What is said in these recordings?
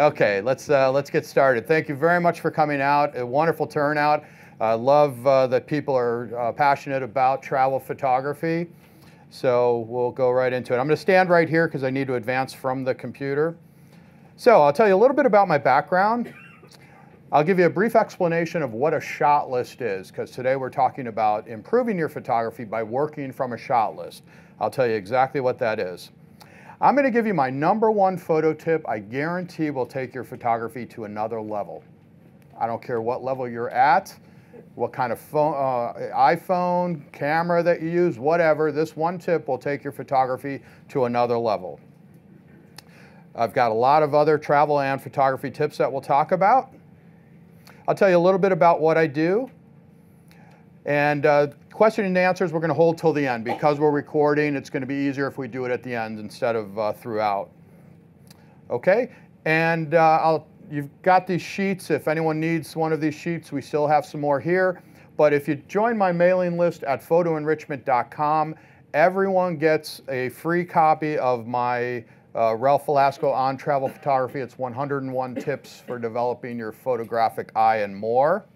Okay, let's uh, let's get started. Thank you very much for coming out. A wonderful turnout. I love uh, that people are uh, passionate about travel photography. So we'll go right into it. I'm going to stand right here because I need to advance from the computer. So I'll tell you a little bit about my background. I'll give you a brief explanation of what a shot list is because today we're talking about improving your photography by working from a shot list. I'll tell you exactly what that is. I'm going to give you my number one photo tip I guarantee will take your photography to another level. I don't care what level you're at, what kind of phone, uh, iPhone, camera that you use, whatever, this one tip will take your photography to another level. I've got a lot of other travel and photography tips that we'll talk about. I'll tell you a little bit about what I do. And uh, question and answers we're going to hold till the end. Because we're recording, it's going to be easier if we do it at the end instead of uh, throughout. Okay? And uh, you've got these sheets. If anyone needs one of these sheets, we still have some more here. But if you join my mailing list at photoenrichment.com, everyone gets a free copy of my uh, Ralph Velasco on travel photography. It's 101 tips for developing your photographic eye and more.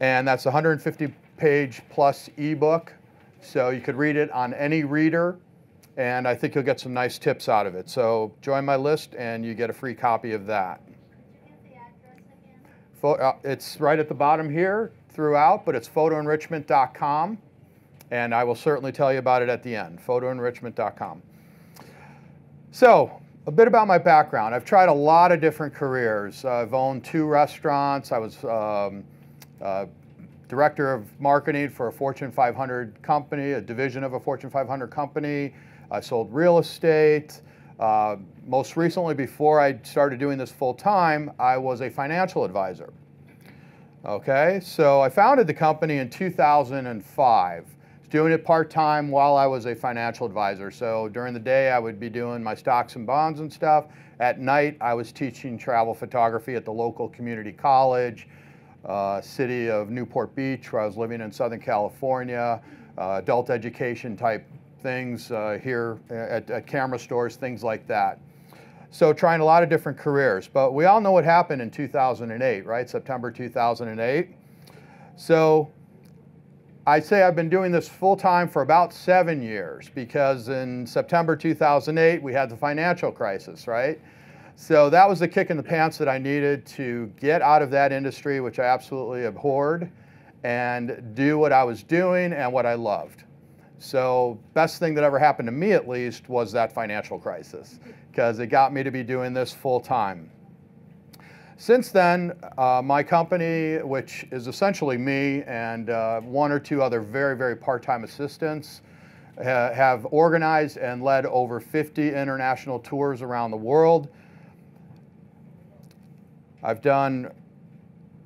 And that's 150 page plus ebook. So you could read it on any reader. And I think you'll get some nice tips out of it. So join my list and you get a free copy of that. Uh, it's right at the bottom here throughout, but it's photoenrichment.com. And I will certainly tell you about it at the end, photoenrichment.com. So, a bit about my background. I've tried a lot of different careers. I've owned two restaurants. I was um, uh, director of marketing for a Fortune 500 company, a division of a Fortune 500 company. I sold real estate. Uh, most recently, before I started doing this full time, I was a financial advisor. Okay, so I founded the company in 2005 doing it part-time while I was a financial advisor. So during the day, I would be doing my stocks and bonds and stuff. At night, I was teaching travel photography at the local community college, uh, city of Newport Beach, where I was living in Southern California, uh, adult education type things uh, here at, at camera stores, things like that. So trying a lot of different careers. But we all know what happened in 2008, right? September 2008. So I say I've been doing this full time for about seven years because in September 2008 we had the financial crisis, right? So that was the kick in the pants that I needed to get out of that industry, which I absolutely abhorred, and do what I was doing and what I loved. So best thing that ever happened to me at least was that financial crisis because it got me to be doing this full time. Since then, uh, my company, which is essentially me and uh, one or two other very, very part-time assistants, ha have organized and led over 50 international tours around the world. I've done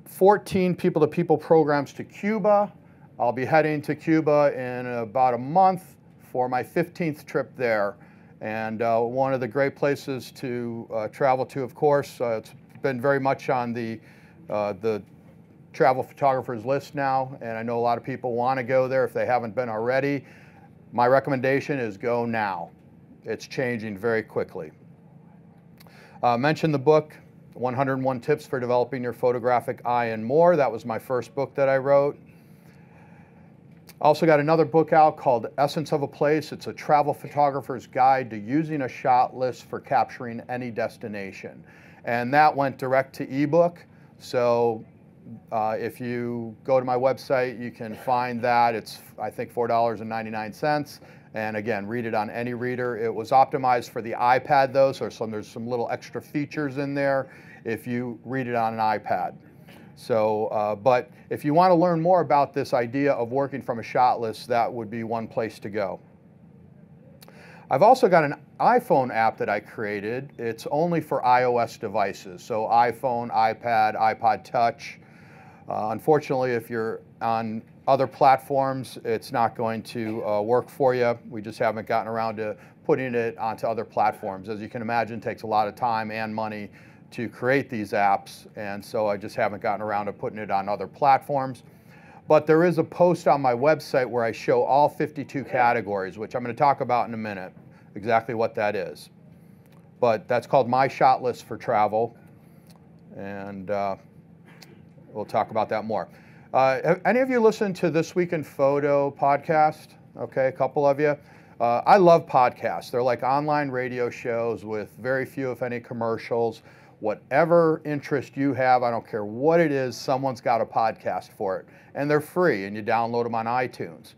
14 people-to-people -people programs to Cuba. I'll be heading to Cuba in about a month for my 15th trip there. And uh, one of the great places to uh, travel to, of course, uh, it's been very much on the, uh, the travel photographers list now, and I know a lot of people want to go there if they haven't been already. My recommendation is go now. It's changing very quickly. Uh, mentioned the book, 101 Tips for Developing Your Photographic Eye and More. That was my first book that I wrote. I Also got another book out called Essence of a Place. It's a travel photographer's guide to using a shot list for capturing any destination and that went direct to ebook. So uh, if you go to my website, you can find that. It's, I think, $4.99. And again, read it on any reader. It was optimized for the iPad though, so some, there's some little extra features in there if you read it on an iPad. So, uh, but if you want to learn more about this idea of working from a shot list, that would be one place to go. I've also got an iPhone app that I created. It's only for iOS devices, so iPhone, iPad, iPod Touch. Uh, unfortunately, if you're on other platforms, it's not going to uh, work for you. We just haven't gotten around to putting it onto other platforms. As you can imagine, it takes a lot of time and money to create these apps, and so I just haven't gotten around to putting it on other platforms. But there is a post on my website where I show all 52 categories, which I'm going to talk about in a minute, exactly what that is. but that's called My Shot List for Travel. And uh, we'll talk about that more. Uh, any of you listen to This Week in Photo podcast? Okay, a couple of you. Uh, I love podcasts. They're like online radio shows with very few, if any, commercials. Whatever interest you have, I don't care what it is, someone's got a podcast for it. And they're free, and you download them on iTunes.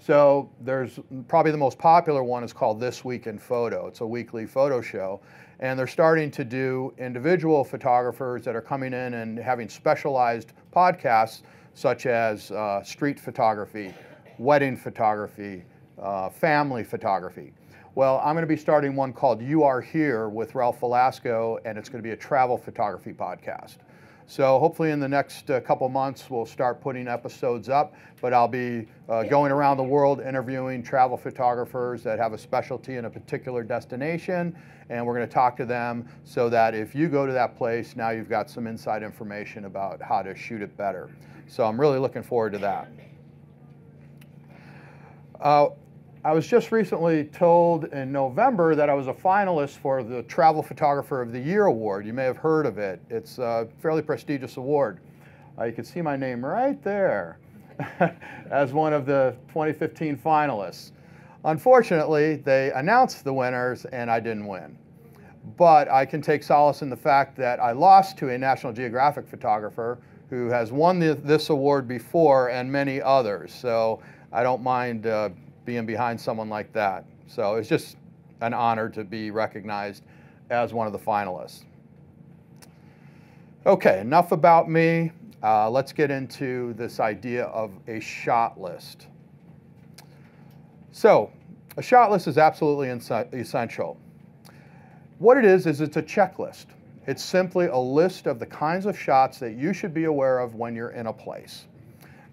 So there's probably the most popular one is called This Week in Photo. It's a weekly photo show. And they're starting to do individual photographers that are coming in and having specialized podcasts, such as uh, street photography, wedding photography, uh, family photography. Well, I'm going to be starting one called You Are Here with Ralph Velasco, and it's going to be a travel photography podcast. So hopefully in the next uh, couple months we'll start putting episodes up, but I'll be uh, going around the world interviewing travel photographers that have a specialty in a particular destination and we're going to talk to them so that if you go to that place, now you've got some inside information about how to shoot it better. So I'm really looking forward to that. Uh, I was just recently told in November that I was a finalist for the Travel Photographer of the Year award. You may have heard of it. It's a fairly prestigious award. Uh, you can see my name right there as one of the 2015 finalists. Unfortunately, they announced the winners and I didn't win. But I can take solace in the fact that I lost to a National Geographic photographer who has won the, this award before and many others. So I don't mind uh, being behind someone like that. So it's just an honor to be recognized as one of the finalists. Okay, enough about me. Uh, let's get into this idea of a shot list. So, a shot list is absolutely essential. What it is, is it's a checklist. It's simply a list of the kinds of shots that you should be aware of when you're in a place.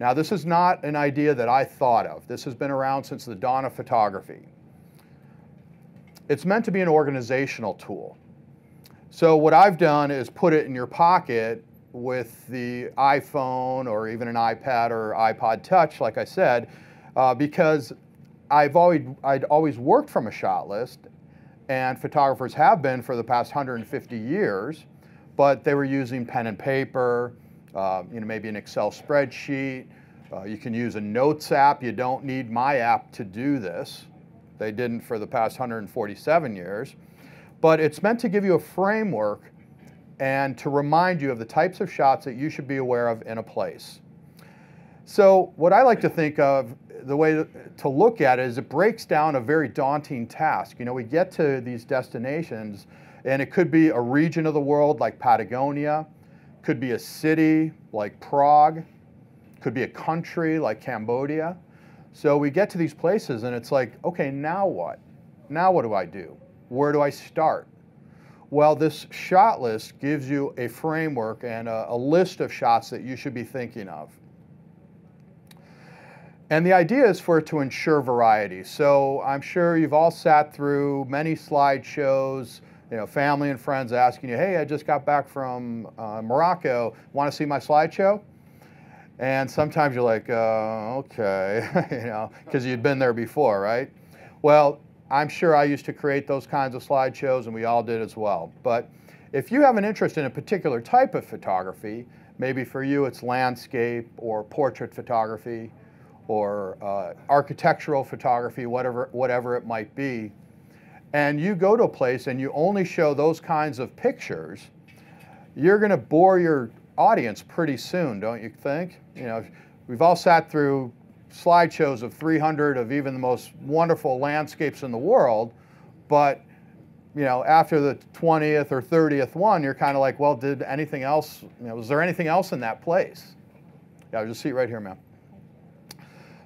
Now, this is not an idea that I thought of. This has been around since the dawn of photography. It's meant to be an organizational tool. So what I've done is put it in your pocket with the iPhone or even an iPad or iPod Touch, like I said, uh, because I've always, I'd always worked from a shot list, and photographers have been for the past 150 years, but they were using pen and paper, uh, you know, maybe an Excel spreadsheet. Uh, you can use a Notes app. You don't need my app to do this. They didn't for the past 147 years. But it's meant to give you a framework and to remind you of the types of shots that you should be aware of in a place. So what I like to think of, the way to look at it is it breaks down a very daunting task. You know, we get to these destinations and it could be a region of the world like Patagonia, could be a city like Prague, could be a country like Cambodia. So we get to these places and it's like, okay, now what? Now what do I do? Where do I start? Well, this shot list gives you a framework and a, a list of shots that you should be thinking of. And the idea is for it to ensure variety. So I'm sure you've all sat through many slideshows you know, family and friends asking you, hey, I just got back from uh, Morocco, want to see my slideshow? And sometimes you're like, uh, okay, you know, because you'd been there before, right? Well, I'm sure I used to create those kinds of slideshows, and we all did as well. But if you have an interest in a particular type of photography, maybe for you it's landscape or portrait photography or uh, architectural photography, whatever, whatever it might be, and you go to a place and you only show those kinds of pictures, you're going to bore your audience pretty soon, don't you think? You know, we've all sat through slideshows of 300 of even the most wonderful landscapes in the world, but you know, after the 20th or 30th one, you're kind of like, well, did anything else, you know, was there anything else in that place? Yeah, just see right here, ma'am.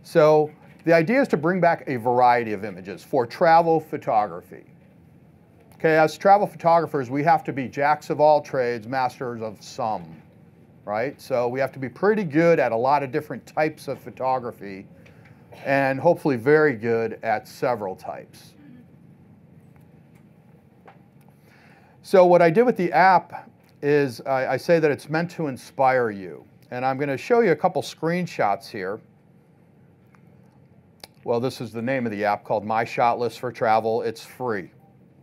So the idea is to bring back a variety of images for travel photography. Okay, as travel photographers, we have to be jacks of all trades, masters of some, right? So we have to be pretty good at a lot of different types of photography and hopefully very good at several types. So what I did with the app is I, I say that it's meant to inspire you. And I'm going to show you a couple screenshots here. Well, this is the name of the app called My Shot List for Travel. It's free.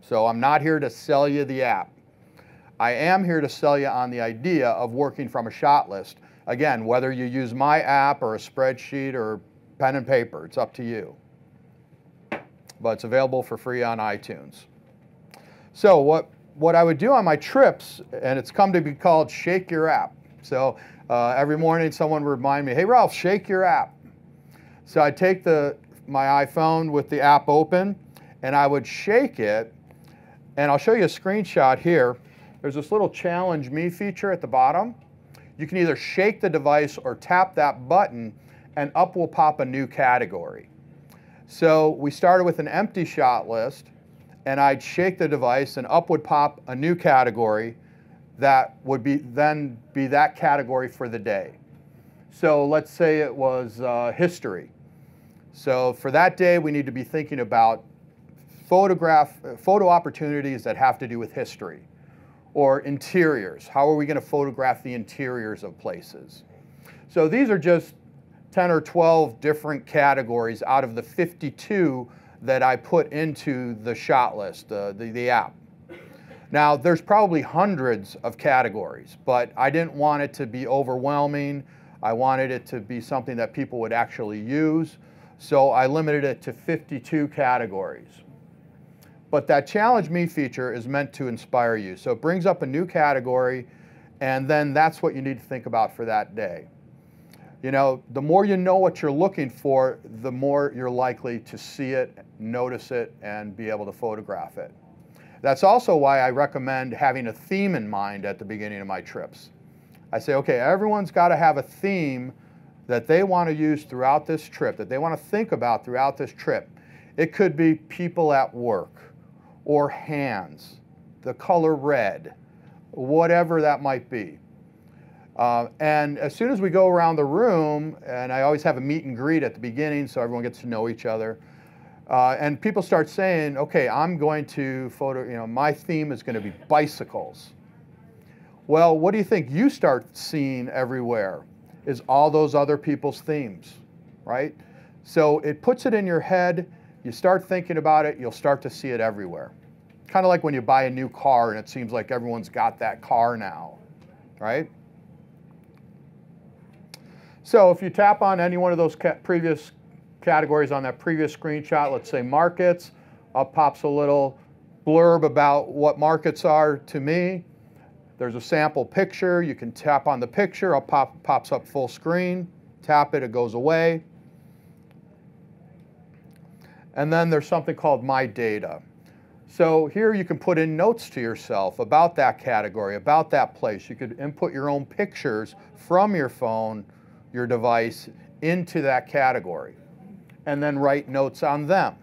So I'm not here to sell you the app. I am here to sell you on the idea of working from a shot list. Again, whether you use my app or a spreadsheet or pen and paper, it's up to you. But it's available for free on iTunes. So what, what I would do on my trips, and it's come to be called Shake Your App. So uh, every morning someone would remind me, hey Ralph, shake your app. So I'd take the, my iPhone with the app open and I would shake it. And I'll show you a screenshot here. There's this little challenge me feature at the bottom. You can either shake the device or tap that button and up will pop a new category. So we started with an empty shot list and I'd shake the device and up would pop a new category that would be then be that category for the day. So let's say it was uh, history. So for that day, we need to be thinking about photograph, photo opportunities that have to do with history or interiors. How are we going to photograph the interiors of places? So these are just 10 or 12 different categories out of the 52 that I put into the shot list, uh, the, the app. Now, there's probably hundreds of categories, but I didn't want it to be overwhelming. I wanted it to be something that people would actually use. So I limited it to 52 categories. But that challenge me feature is meant to inspire you. So it brings up a new category, and then that's what you need to think about for that day. You know, the more you know what you're looking for, the more you're likely to see it, notice it, and be able to photograph it. That's also why I recommend having a theme in mind at the beginning of my trips. I say, okay, everyone's got to have a theme that they want to use throughout this trip, that they want to think about throughout this trip. It could be people at work or hands, the color red, whatever that might be. Uh, and as soon as we go around the room, and I always have a meet and greet at the beginning so everyone gets to know each other, uh, and people start saying, okay, I'm going to photo, you know, my theme is going to be bicycles. Well, what do you think you start seeing everywhere is all those other people's themes, right? So it puts it in your head, you start thinking about it, you'll start to see it everywhere. Kind of like when you buy a new car and it seems like everyone's got that car now, right? So if you tap on any one of those previous categories on that previous screenshot, let's say markets, up pops a little blurb about what markets are to me. There's a sample picture. You can tap on the picture. It pop, pops up full screen. Tap it, it goes away. And then there's something called My Data. So here you can put in notes to yourself about that category, about that place. You could input your own pictures from your phone, your device, into that category and then write notes on them.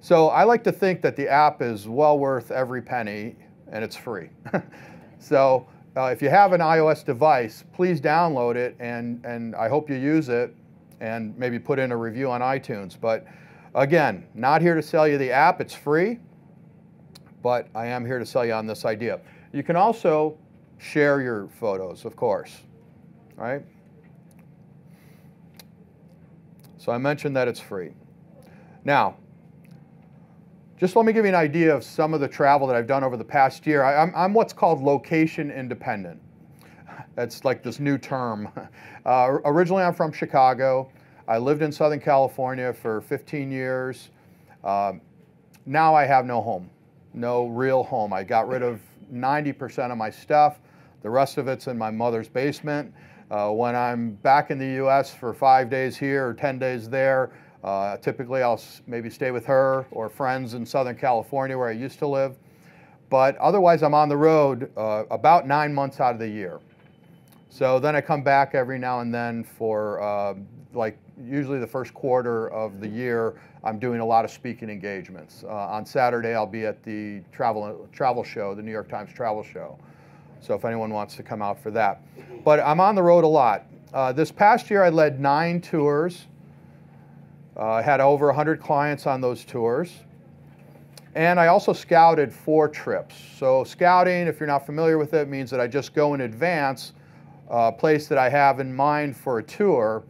So I like to think that the app is well worth every penny and it's free. so uh, if you have an iOS device, please download it and, and I hope you use it and maybe put in a review on iTunes. But again, not here to sell you the app, it's free, but I am here to sell you on this idea. You can also share your photos, of course, right? So I mentioned that it's free. Now, just let me give you an idea of some of the travel that I've done over the past year. I, am what's called location independent. That's like this new term. Uh, originally, I'm from Chicago. I lived in Southern California for 15 years. Uh, now I have no home, no real home. I got rid of 90% of my stuff. The rest of it's in my mother's basement. Uh, when I'm back in the U.S. for five days here or 10 days there, uh, typically I'll maybe stay with her or friends in Southern California where I used to live. But otherwise, I'm on the road uh, about nine months out of the year. So then I come back every now and then for uh, like usually the first quarter of the year, I'm doing a lot of speaking engagements. Uh, on Saturday, I'll be at the travel, travel show, the New York Times travel show. So if anyone wants to come out for that. But I'm on the road a lot. Uh, this past year, I led nine tours. I uh, had over 100 clients on those tours. And I also scouted four trips. So scouting, if you're not familiar with it, means that I just go in advance, a uh, place that I have in mind for a tour,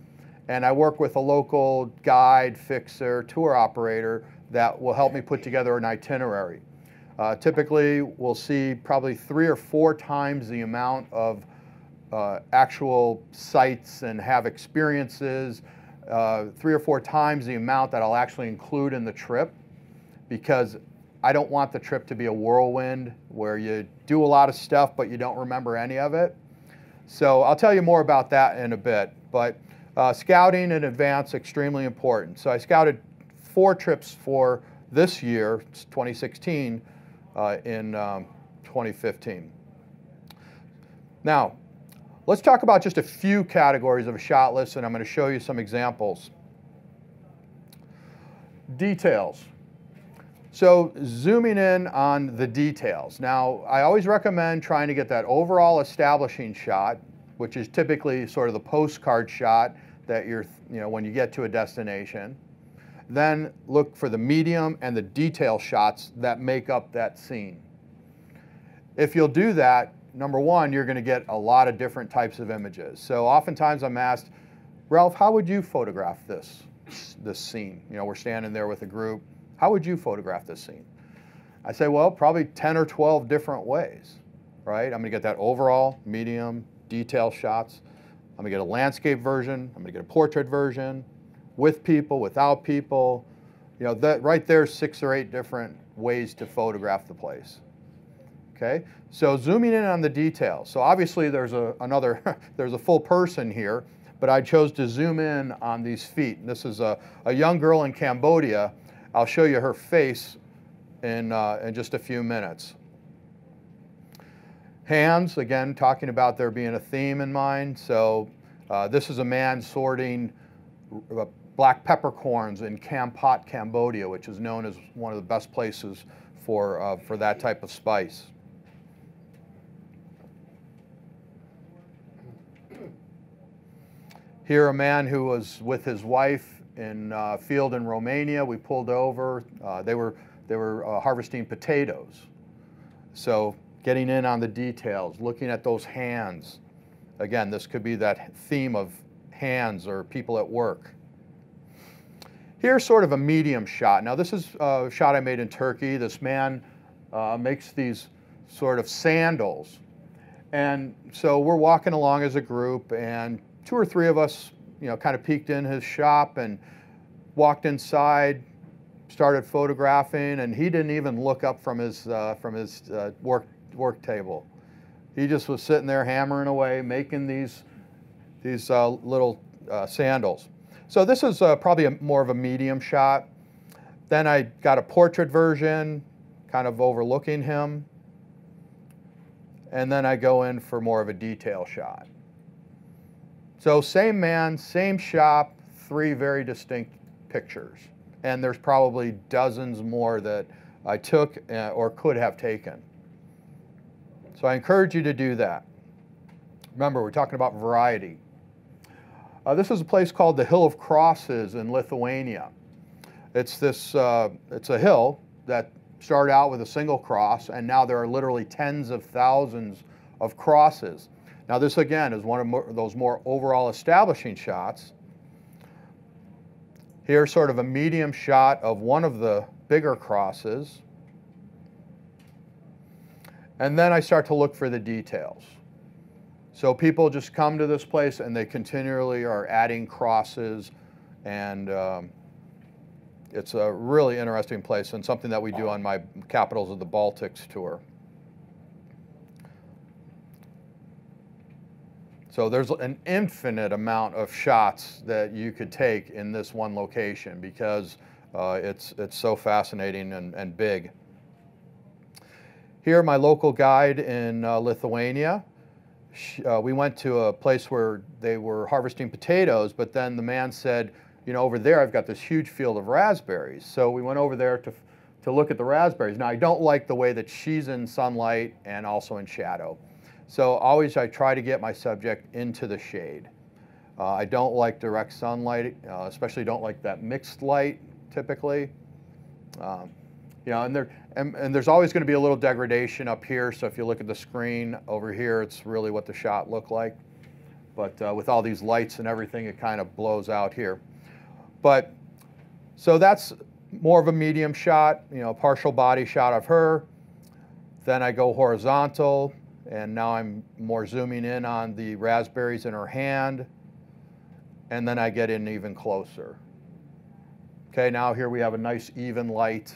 and I work with a local guide, fixer, tour operator that will help me put together an itinerary. Uh, typically, we'll see probably three or four times the amount of uh, actual sites and have experiences, uh, three or four times the amount that I'll actually include in the trip because I don't want the trip to be a whirlwind where you do a lot of stuff but you don't remember any of it. So I'll tell you more about that in a bit. But uh, scouting in advance extremely important. So I scouted four trips for this year, 2016, uh, in um, 2015. Now, let's talk about just a few categories of a shot list, and I'm going to show you some examples. Details. So zooming in on the details. Now, I always recommend trying to get that overall establishing shot, which is typically sort of the postcard shot that you're, you know, when you get to a destination. Then look for the medium and the detail shots that make up that scene. If you'll do that, number one, you're going to get a lot of different types of images. So oftentimes I'm asked, Ralph, how would you photograph this, this scene? You know, we're standing there with a group. How would you photograph this scene? I say, well, probably 10 or 12 different ways, right? I'm going to get that overall, medium, detail shots. I'm going to get a landscape version. I'm going to get a portrait version with people, without people. You know, that right there, six or eight different ways to photograph the place. Okay, so zooming in on the details. So obviously there's a, another, there's a full person here, but I chose to zoom in on these feet. This is a, a young girl in Cambodia. I'll show you her face in, uh, in just a few minutes. Hands, again, talking about there being a theme in mind. So uh, this is a man sorting uh, black peppercorns in Kampot, Cambodia, which is known as one of the best places for, uh, for that type of spice. Here, a man who was with his wife in a uh, field in Romania. We pulled over. Uh, they were, they were uh, harvesting potatoes. So getting in on the details, looking at those hands. Again, this could be that theme of hands or people at work. Here's sort of a medium shot. Now this is a shot I made in Turkey. This man uh, makes these sort of sandals. And so we're walking along as a group and two or three of us, you know, kind of peeked in his shop and walked inside, started photographing, and he didn't even look up from his, uh, from his uh, work work table. He just was sitting there hammering away, making these, these uh, little uh, sandals. So this is uh, probably a, more of a medium shot. Then I got a portrait version, kind of overlooking him. And then I go in for more of a detail shot. So same man, same shop, three very distinct pictures. And there's probably dozens more that I took uh, or could have taken. So I encourage you to do that. Remember, we're talking about variety. Uh, this is a place called the Hill of Crosses in Lithuania. It's this, uh, it's a hill that started out with a single cross, and now there are literally tens of thousands of crosses. Now this again is one of more, those more overall establishing shots. Here's sort of a medium shot of one of the bigger crosses. And then I start to look for the details. So people just come to this place and they continually are adding crosses and um, it's a really interesting place and something that we do on my Capitals of the Baltics tour. So there's an infinite amount of shots that you could take in this one location because uh, it's, it's so fascinating and, and big. Here, my local guide in uh, Lithuania, uh, we went to a place where they were harvesting potatoes, but then the man said, you know, over there I've got this huge field of raspberries. So we went over there to, to look at the raspberries. Now, I don't like the way that she's in sunlight and also in shadow. So always I try to get my subject into the shade. Uh, I don't like direct sunlight, uh, especially don't like that mixed light typically. Um, you know, and there and, and there's always going to be a little degradation up here. So if you look at the screen over here, it's really what the shot looked like. But uh, with all these lights and everything, it kind of blows out here. But so that's more of a medium shot, you know, partial body shot of her. Then I go horizontal, and now I'm more zooming in on the raspberries in her hand. And then I get in even closer. Okay, now here we have a nice even light.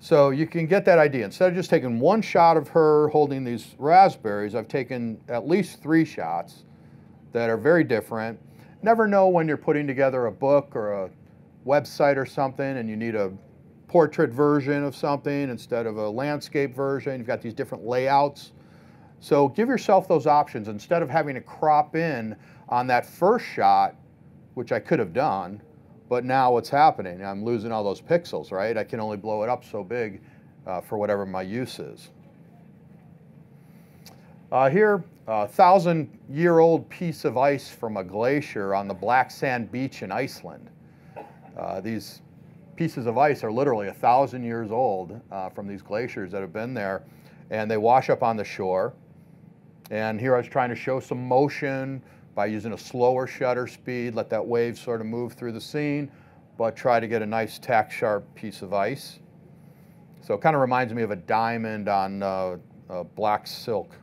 So you can get that idea. Instead of just taking one shot of her holding these raspberries, I've taken at least three shots that are very different. Never know when you're putting together a book or a website or something and you need a portrait version of something instead of a landscape version. You've got these different layouts. So give yourself those options. Instead of having to crop in on that first shot, which I could have done, but now what's happening? I'm losing all those pixels, right? I can only blow it up so big uh, for whatever my use is. Uh, here, a thousand year old piece of ice from a glacier on the black sand beach in Iceland. Uh, these pieces of ice are literally a thousand years old uh, from these glaciers that have been there, and they wash up on the shore. And here I was trying to show some motion by using a slower shutter speed, let that wave sort of move through the scene, but try to get a nice tack sharp piece of ice. So it kind of reminds me of a diamond on uh, black silk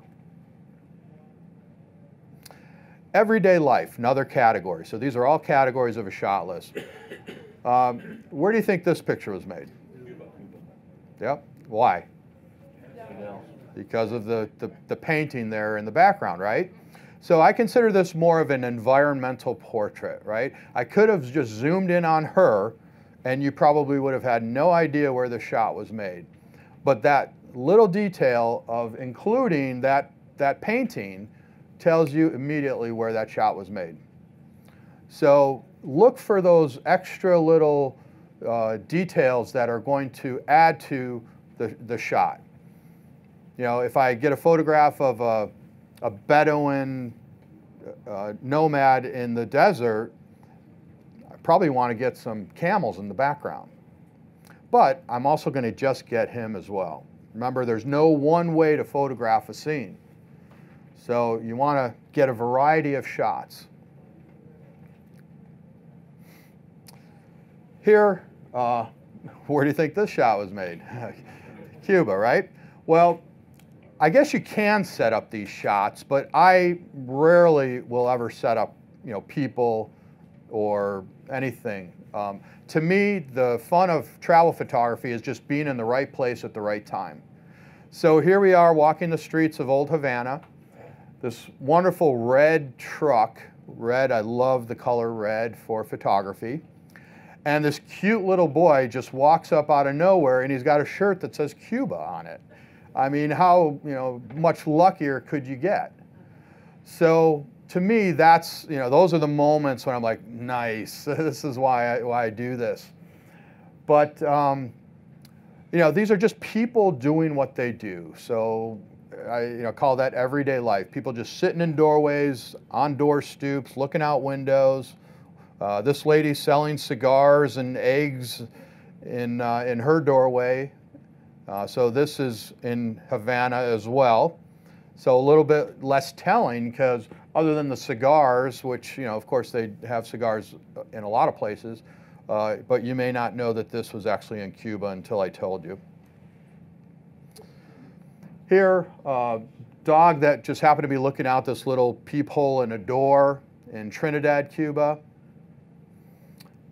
Everyday life, another category. So these are all categories of a shot list. Um, where do you think this picture was made? Yep. Why? Because of the, the, the, painting there in the background, right? So I consider this more of an environmental portrait, right? I could have just zoomed in on her and you probably would have had no idea where the shot was made. But that little detail of including that, that painting tells you immediately where that shot was made. So look for those extra little uh, details that are going to add to the, the shot. You know, if I get a photograph of a, a Bedouin uh, nomad in the desert, I probably want to get some camels in the background. But I'm also going to just get him as well. Remember, there's no one way to photograph a scene. So you want to get a variety of shots. Here, uh, where do you think this shot was made? Cuba, right? Well, I guess you can set up these shots, but I rarely will ever set up, you know, people or anything. Um, to me, the fun of travel photography is just being in the right place at the right time. So here we are walking the streets of Old Havana this wonderful red truck. Red, I love the color red for photography. And this cute little boy just walks up out of nowhere and he's got a shirt that says Cuba on it. I mean, how you know much luckier could you get? So to me, that's you know those are the moments when I'm like, nice. this is why I, why I do this. But um, you know, these are just people doing what they do. So I you know, call that everyday life. People just sitting in doorways, on door stoops, looking out windows. Uh, this lady selling cigars and eggs in, uh, in her doorway. Uh, so this is in Havana as well. So a little bit less telling because other than the cigars, which, you know, of course they have cigars in a lot of places, uh, but you may not know that this was actually in Cuba until I told you. Here, uh, dog that just happened to be looking out this little peephole in a door in Trinidad, Cuba.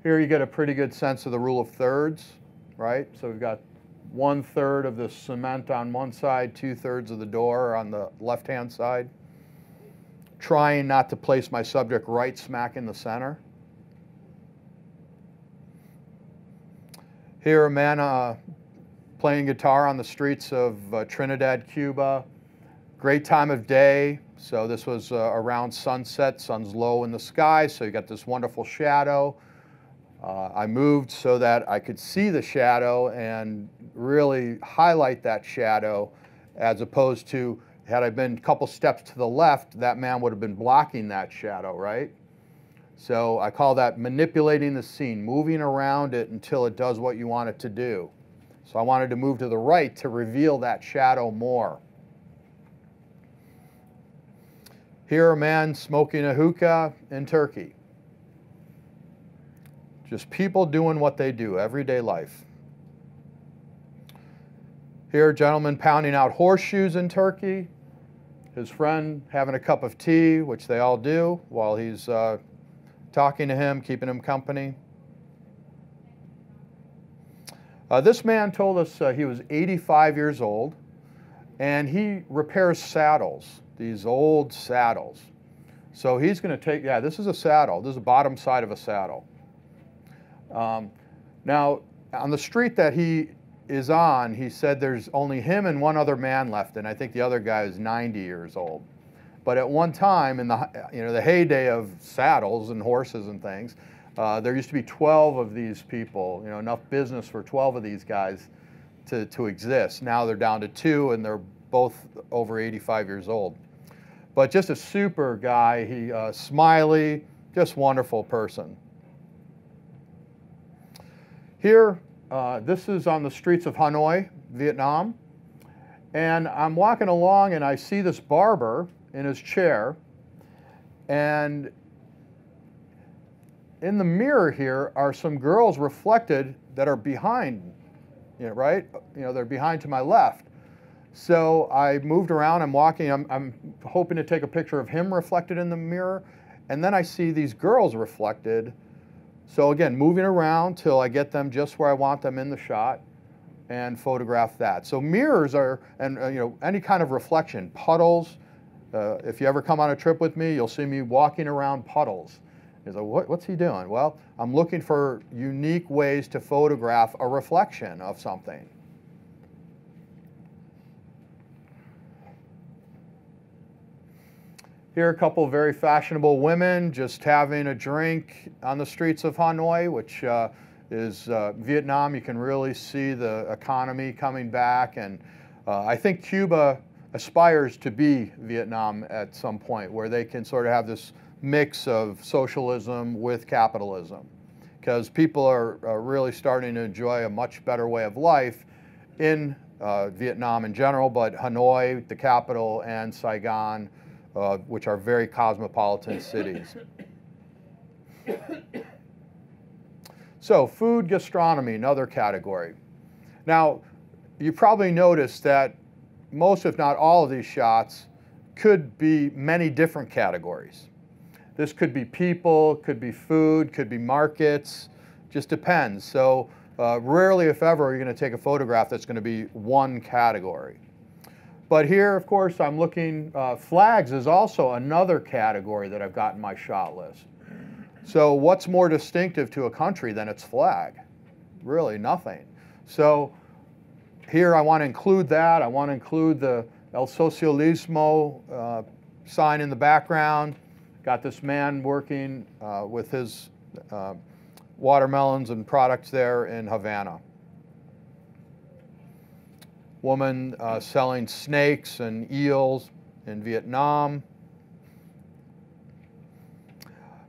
Here you get a pretty good sense of the rule of thirds, right? So we've got one third of the cement on one side, two thirds of the door on the left-hand side. Trying not to place my subject right smack in the center. Here, a man uh, playing guitar on the streets of uh, Trinidad, Cuba. Great time of day. So this was uh, around sunset, sun's low in the sky, so you got this wonderful shadow. Uh, I moved so that I could see the shadow and really highlight that shadow as opposed to had I been a couple steps to the left, that man would have been blocking that shadow, right? So I call that manipulating the scene, moving around it until it does what you want it to do. So I wanted to move to the right to reveal that shadow more. Here, a man smoking a hookah in Turkey. Just people doing what they do, everyday life. Here, a gentleman pounding out horseshoes in Turkey. His friend having a cup of tea, which they all do, while he's uh, talking to him, keeping him company. Uh, this man told us uh, he was 85 years old and he repairs saddles, these old saddles. So he's going to take, yeah, this is a saddle. This is the bottom side of a saddle. Um, now, on the street that he is on, he said there's only him and one other man left, and I think the other guy is 90 years old. But at one time, in the you know the heyday of saddles and horses and things, uh, there used to be 12 of these people. You know, enough business for 12 of these guys to to exist. Now they're down to two, and they're both over 85 years old. But just a super guy. He uh, smiley, just wonderful person. Here, uh, this is on the streets of Hanoi, Vietnam. And I'm walking along and I see this barber in his chair. And in the mirror here are some girls reflected that are behind, you know, right? You know, they're behind to my left. So I moved around, I'm walking, I'm, I'm hoping to take a picture of him reflected in the mirror. And then I see these girls reflected so again, moving around till I get them just where I want them in the shot and photograph that. So mirrors are, and uh, you know, any kind of reflection, puddles. Uh, if you ever come on a trip with me, you'll see me walking around puddles. He's like, what, what's he doing? Well, I'm looking for unique ways to photograph a reflection of something. Here, are a couple very fashionable women just having a drink on the streets of Hanoi, which uh, is uh, Vietnam. You can really see the economy coming back. And uh, I think Cuba aspires to be Vietnam at some point, where they can sort of have this mix of socialism with capitalism. Because people are really starting to enjoy a much better way of life in uh, Vietnam in general, but Hanoi, the capital, and Saigon uh, which are very cosmopolitan cities. So food gastronomy, another category. Now, you probably noticed that most, if not all of these shots could be many different categories. This could be people, could be food, could be markets, just depends. So uh, rarely, if ever, are you're going to take a photograph that's going to be one category. But here, of course, I'm looking, uh, flags is also another category that I've got in my shot list. So what's more distinctive to a country than its flag? Really nothing. So here I want to include that. I want to include the El Socialismo uh, sign in the background. Got this man working uh, with his uh, watermelons and products there in Havana woman uh, selling snakes and eels in Vietnam.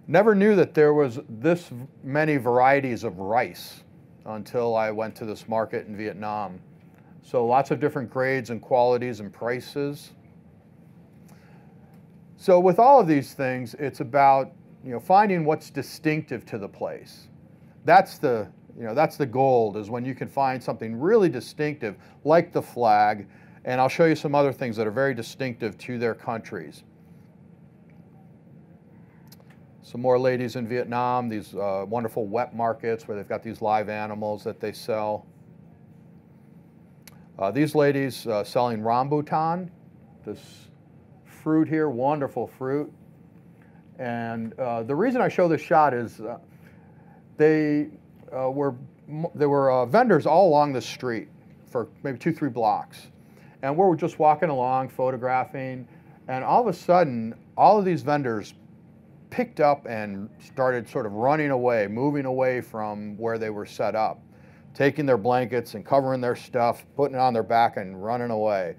Never knew that there was this many varieties of rice until I went to this market in Vietnam. So lots of different grades and qualities and prices. So with all of these things, it's about you know, finding what's distinctive to the place. That's the, you know, that's the gold is when you can find something really distinctive like the flag. And I'll show you some other things that are very distinctive to their countries. Some more ladies in Vietnam, these uh, wonderful wet markets where they've got these live animals that they sell. Uh, these ladies uh, selling rambutan, this fruit here, wonderful fruit. And uh, the reason I show this shot is uh, they uh, were there were uh, vendors all along the street for maybe two, three blocks. And we were just walking along, photographing, and all of a sudden, all of these vendors picked up and started sort of running away, moving away from where they were set up, taking their blankets and covering their stuff, putting it on their back and running away.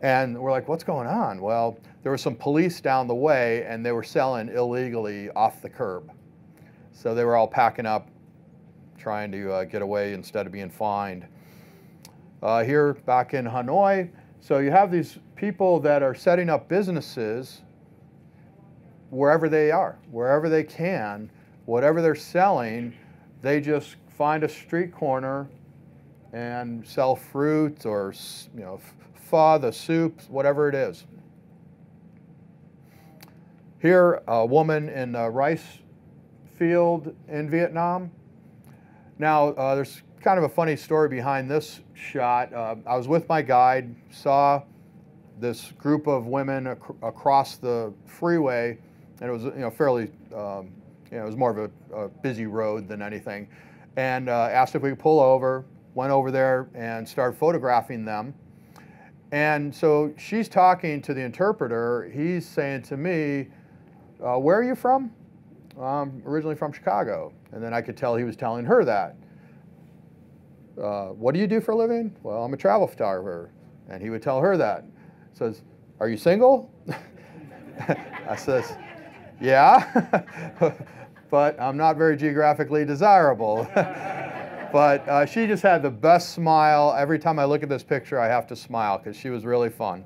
And we're like, what's going on? Well, there was some police down the way and they were selling illegally off the curb. So they were all packing up trying to uh, get away instead of being fined. Uh, here back in Hanoi, so you have these people that are setting up businesses wherever they are, wherever they can, whatever they're selling, they just find a street corner and sell fruit or you know pho, the soups, whatever it is. Here, a woman in a rice field in Vietnam. Now, uh, there's kind of a funny story behind this shot. Uh, I was with my guide, saw this group of women ac across the freeway, and it was you know fairly, um, you know, it was more of a, a busy road than anything, and uh, asked if we could pull over. Went over there and started photographing them. And so she's talking to the interpreter. He's saying to me, uh, "Where are you from?" I'm originally from Chicago. And then I could tell he was telling her that. Uh, what do you do for a living? Well, I'm a travel photographer. And he would tell her that. Says, are you single? I says, yeah, but I'm not very geographically desirable. but uh, she just had the best smile. Every time I look at this picture, I have to smile because she was really fun.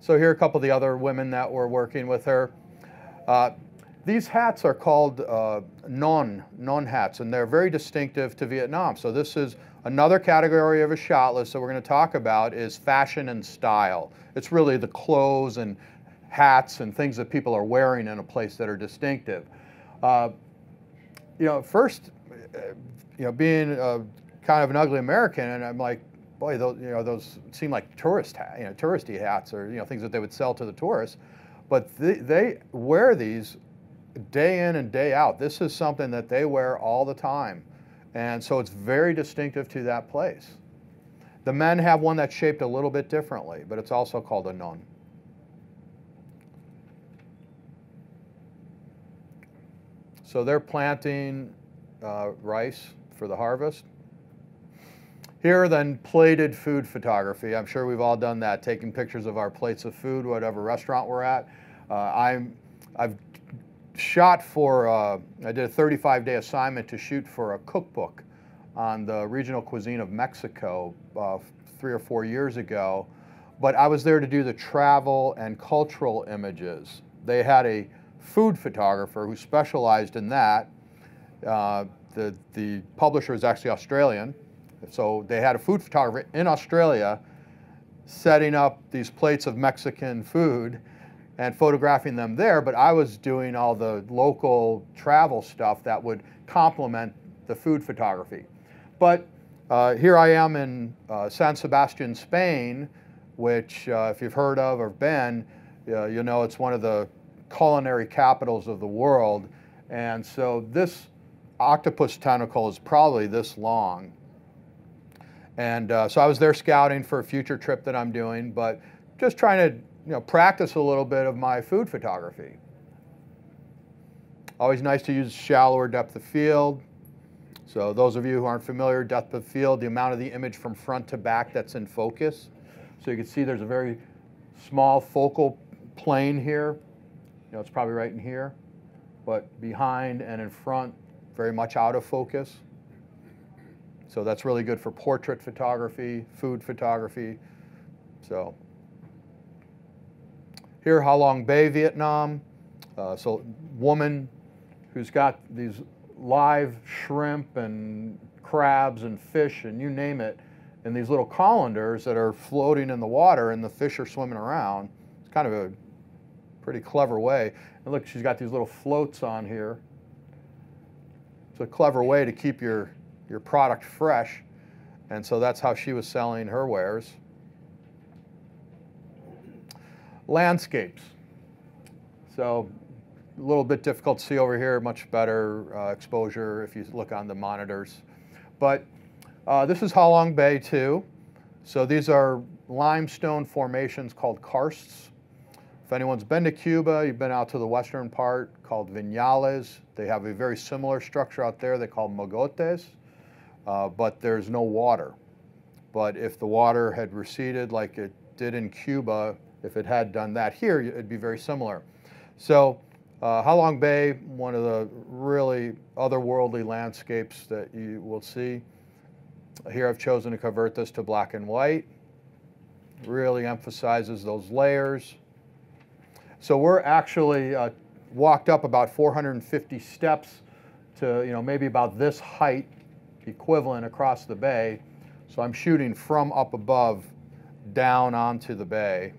So here are a couple of the other women that were working with her. Uh, these hats are called uh, non, non hats, and they're very distinctive to Vietnam. So this is another category of a shot list that we're going to talk about is fashion and style. It's really the clothes and hats and things that people are wearing in a place that are distinctive. Uh, you know, first, uh, you know, being uh, kind of an ugly American, and I'm like, boy, those, you know, those seem like tourist, hat, you know, touristy hats or you know things that they would sell to the tourists. But they, they wear these day in and day out. This is something that they wear all the time. And so it's very distinctive to that place. The men have one that's shaped a little bit differently, but it's also called a non. So they're planting uh, rice for the harvest. Here then plated food photography. I'm sure we've all done that, taking pictures of our plates of food, whatever restaurant we're at. Uh, I'm, I've shot for, uh, I did a 35 day assignment to shoot for a cookbook on the regional cuisine of Mexico uh, three or four years ago. But I was there to do the travel and cultural images. They had a food photographer who specialized in that. Uh, the, the publisher is actually Australian. So they had a food photographer in Australia setting up these plates of Mexican food and photographing them there, but I was doing all the local travel stuff that would complement the food photography. But uh, here I am in uh, San Sebastian, Spain, which uh, if you've heard of or been, uh, you know it's one of the culinary capitals of the world. And so this octopus tentacle is probably this long. And uh, so I was there scouting for a future trip that I'm doing, but just trying to you know, practice a little bit of my food photography. Always nice to use shallower depth of field. So those of you who aren't familiar, depth of field, the amount of the image from front to back that's in focus. So you can see there's a very small focal plane here. You know, it's probably right in here, but behind and in front, very much out of focus. So that's really good for portrait photography, food photography. So here, Ha Long Bay, Vietnam. Uh, so woman who's got these live shrimp and crabs and fish and you name it in these little colanders that are floating in the water and the fish are swimming around. It's kind of a pretty clever way. And look, she's got these little floats on here. It's a clever way to keep your, your product fresh. And so that's how she was selling her wares. Landscapes. So a little bit difficult to see over here, much better uh, exposure if you look on the monitors. But uh, this is Ha Long Bay too. So these are limestone formations called karsts. If anyone's been to Cuba, you've been out to the western part called Viñales. They have a very similar structure out there they call mogotes, uh, but there's no water. But if the water had receded like it did in Cuba, if it had done that here, it'd be very similar. So uh, Ha Long Bay, one of the really otherworldly landscapes that you will see. Here I've chosen to convert this to black and white. Really emphasizes those layers. So we're actually uh, walked up about 450 steps to, you know, maybe about this height equivalent across the bay. So I'm shooting from up above down onto the bay.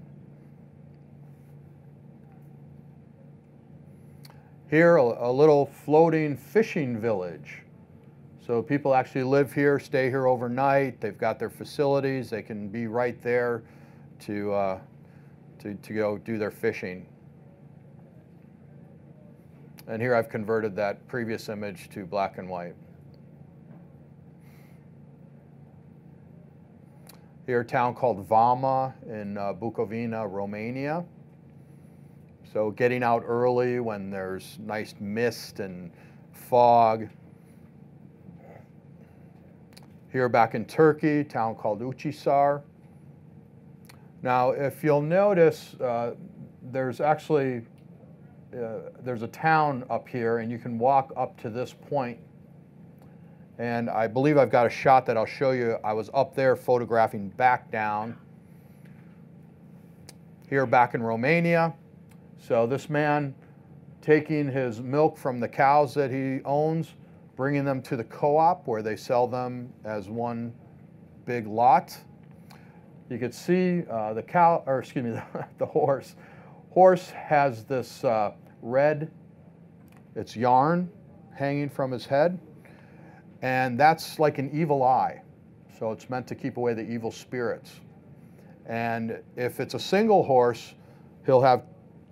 Here, a, little floating fishing village. So people actually live here, stay here overnight. They've got their facilities. They can be right there to, uh, to, to go do their fishing. And here I've converted that previous image to black and white. Here, a town called Vama in uh, Bukovina, Romania. So getting out early when there's nice mist and fog. Here back in Turkey, town called Uchisar. Now, if you'll notice, uh, there's actually uh, there's a town up here, and you can walk up to this point. And I believe I've got a shot that I'll show you. I was up there photographing back down. Here back in Romania. So this man taking his milk from the cows that he owns, bringing them to the co-op where they sell them as one big lot. You could see uh, the cow, or excuse me, the, the horse. Horse has this uh, red, it's yarn hanging from his head, and that's like an evil eye. So it's meant to keep away the evil spirits. And if it's a single horse, he'll have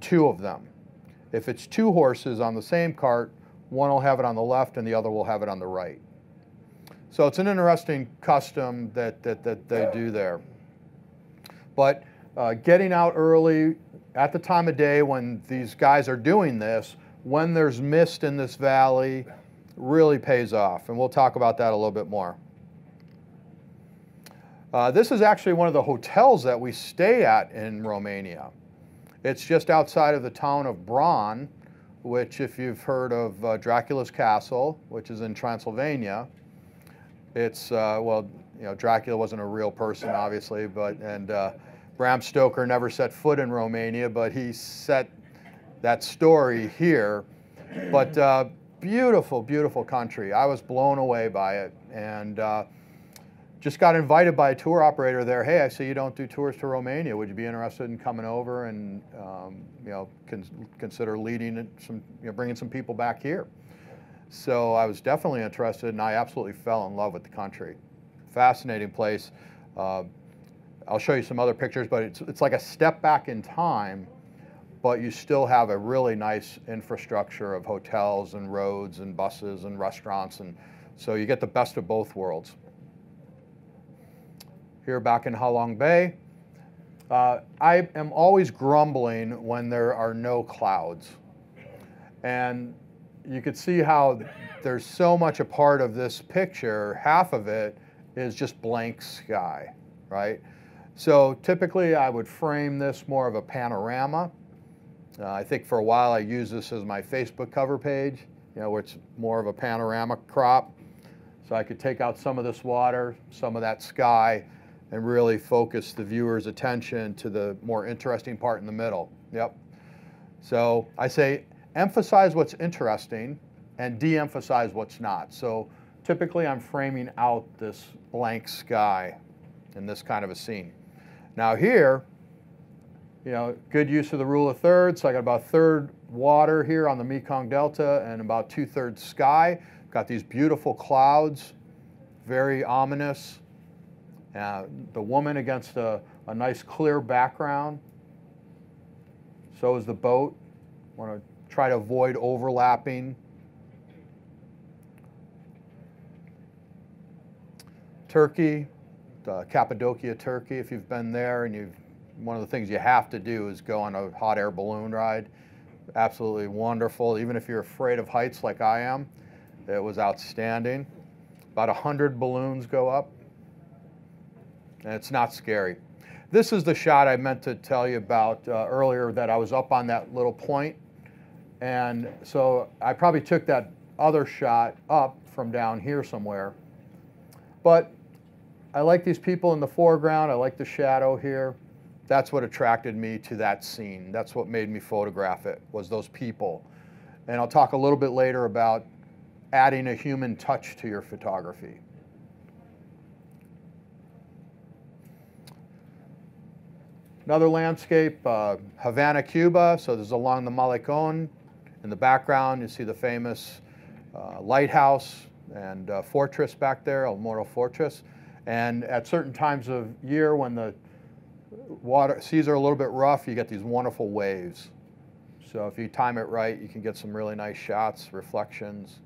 two of them. If it's two horses on the same cart, one will have it on the left and the other will have it on the right. So it's an interesting custom that, that, that they do there. But uh, getting out early, at the time of day when these guys are doing this, when there's mist in this valley, really pays off. And we'll talk about that a little bit more. Uh, this is actually one of the hotels that we stay at in Romania. It's just outside of the town of Bran, which if you've heard of uh, Dracula's Castle, which is in Transylvania, it's, uh, well, you know, Dracula wasn't a real person, obviously, but, and uh, Bram Stoker never set foot in Romania, but he set that story here. But uh, beautiful, beautiful country. I was blown away by it. And uh, just got invited by a tour operator there. Hey, I see you don't do tours to Romania. Would you be interested in coming over and um, you know con consider leading some, you know, bringing some people back here? So I was definitely interested, and I absolutely fell in love with the country. Fascinating place. Uh, I'll show you some other pictures, but it's, it's like a step back in time, but you still have a really nice infrastructure of hotels and roads and buses and restaurants. And so you get the best of both worlds. Here back in Halong Bay, uh, I am always grumbling when there are no clouds. And you could see how there's so much a part of this picture, half of it is just blank sky, right? So typically I would frame this more of a panorama. Uh, I think for a while I used this as my Facebook cover page, you know, where it's more of a panorama crop. So I could take out some of this water, some of that sky, and really focus the viewer's attention to the more interesting part in the middle. Yep. So I say emphasize what's interesting and de-emphasize what's not. So typically I'm framing out this blank sky in this kind of a scene. Now here, you know, good use of the rule of thirds. So I got about third water here on the Mekong Delta and about two thirds sky. Got these beautiful clouds, very ominous. Uh, the woman against a, a nice clear background. So is the boat. Want to try to avoid overlapping. Turkey, uh, Cappadocia, Turkey, if you've been there and you've, one of the things you have to do is go on a hot air balloon ride. Absolutely wonderful. Even if you're afraid of heights like I am, it was outstanding. About 100 balloons go up, and it's not scary. This is the shot I meant to tell you about uh, earlier that I was up on that little point. And so I probably took that other shot up from down here somewhere. But I like these people in the foreground. I like the shadow here. that's what attracted me to that scene. That's what made me photograph it, was those people. And I'll talk a little bit later about adding a human touch to your photography. Another landscape, uh, Havana, Cuba. So this is along the Malecon. In the background, you see the famous uh, lighthouse and uh, fortress back there, El Morro Fortress. And at certain times of year when the water seas are a little bit rough, you get these wonderful waves. So if you time it right, you can get some really nice shots, reflections.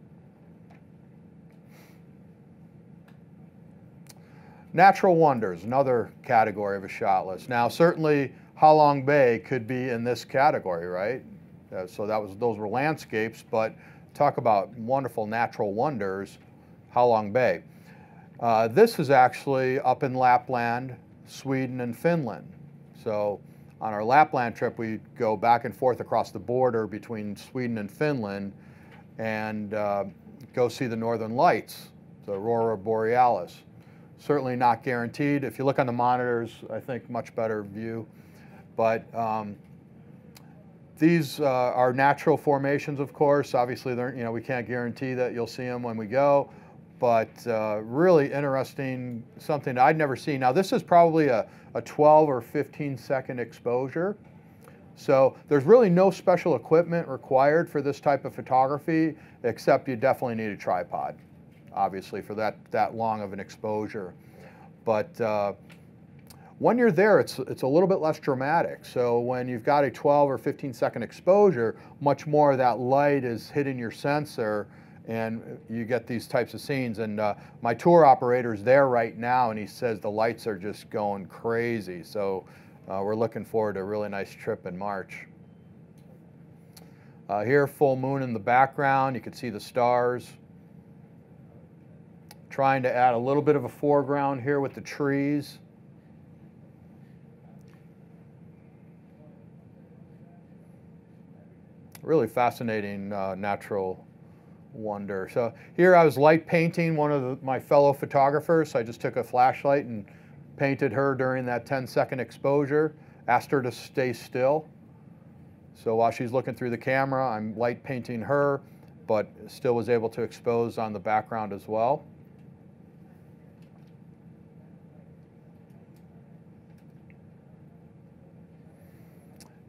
Natural wonders, another category of a shot list. Now, certainly Halong Bay could be in this category, right? Uh, so that was those were landscapes, but talk about wonderful natural wonders, Halong Bay. Uh, this is actually up in Lapland, Sweden, and Finland. So on our Lapland trip, we go back and forth across the border between Sweden and Finland and uh, go see the northern lights, the aurora borealis certainly not guaranteed. If you look on the monitors, I think much better view. But um, these uh, are natural formations, of course. Obviously, you know, we can't guarantee that you'll see them when we go, but uh, really interesting, something I'd never seen. Now, this is probably a, a 12 or 15 second exposure. So there's really no special equipment required for this type of photography, except you definitely need a tripod obviously, for that, that long of an exposure. But uh, when you're there, it's, it's a little bit less dramatic. So when you've got a 12 or 15 second exposure, much more of that light is hitting your sensor and you get these types of scenes. And uh, my tour operator is there right now and he says the lights are just going crazy. So uh, we're looking forward to a really nice trip in March. Uh, here, full moon in the background. You can see the stars trying to add a little bit of a foreground here with the trees. Really fascinating uh, natural wonder. So here I was light painting one of the, my fellow photographers. So I just took a flashlight and painted her during that 10 second exposure, asked her to stay still. So while she's looking through the camera, I'm light painting her, but still was able to expose on the background as well.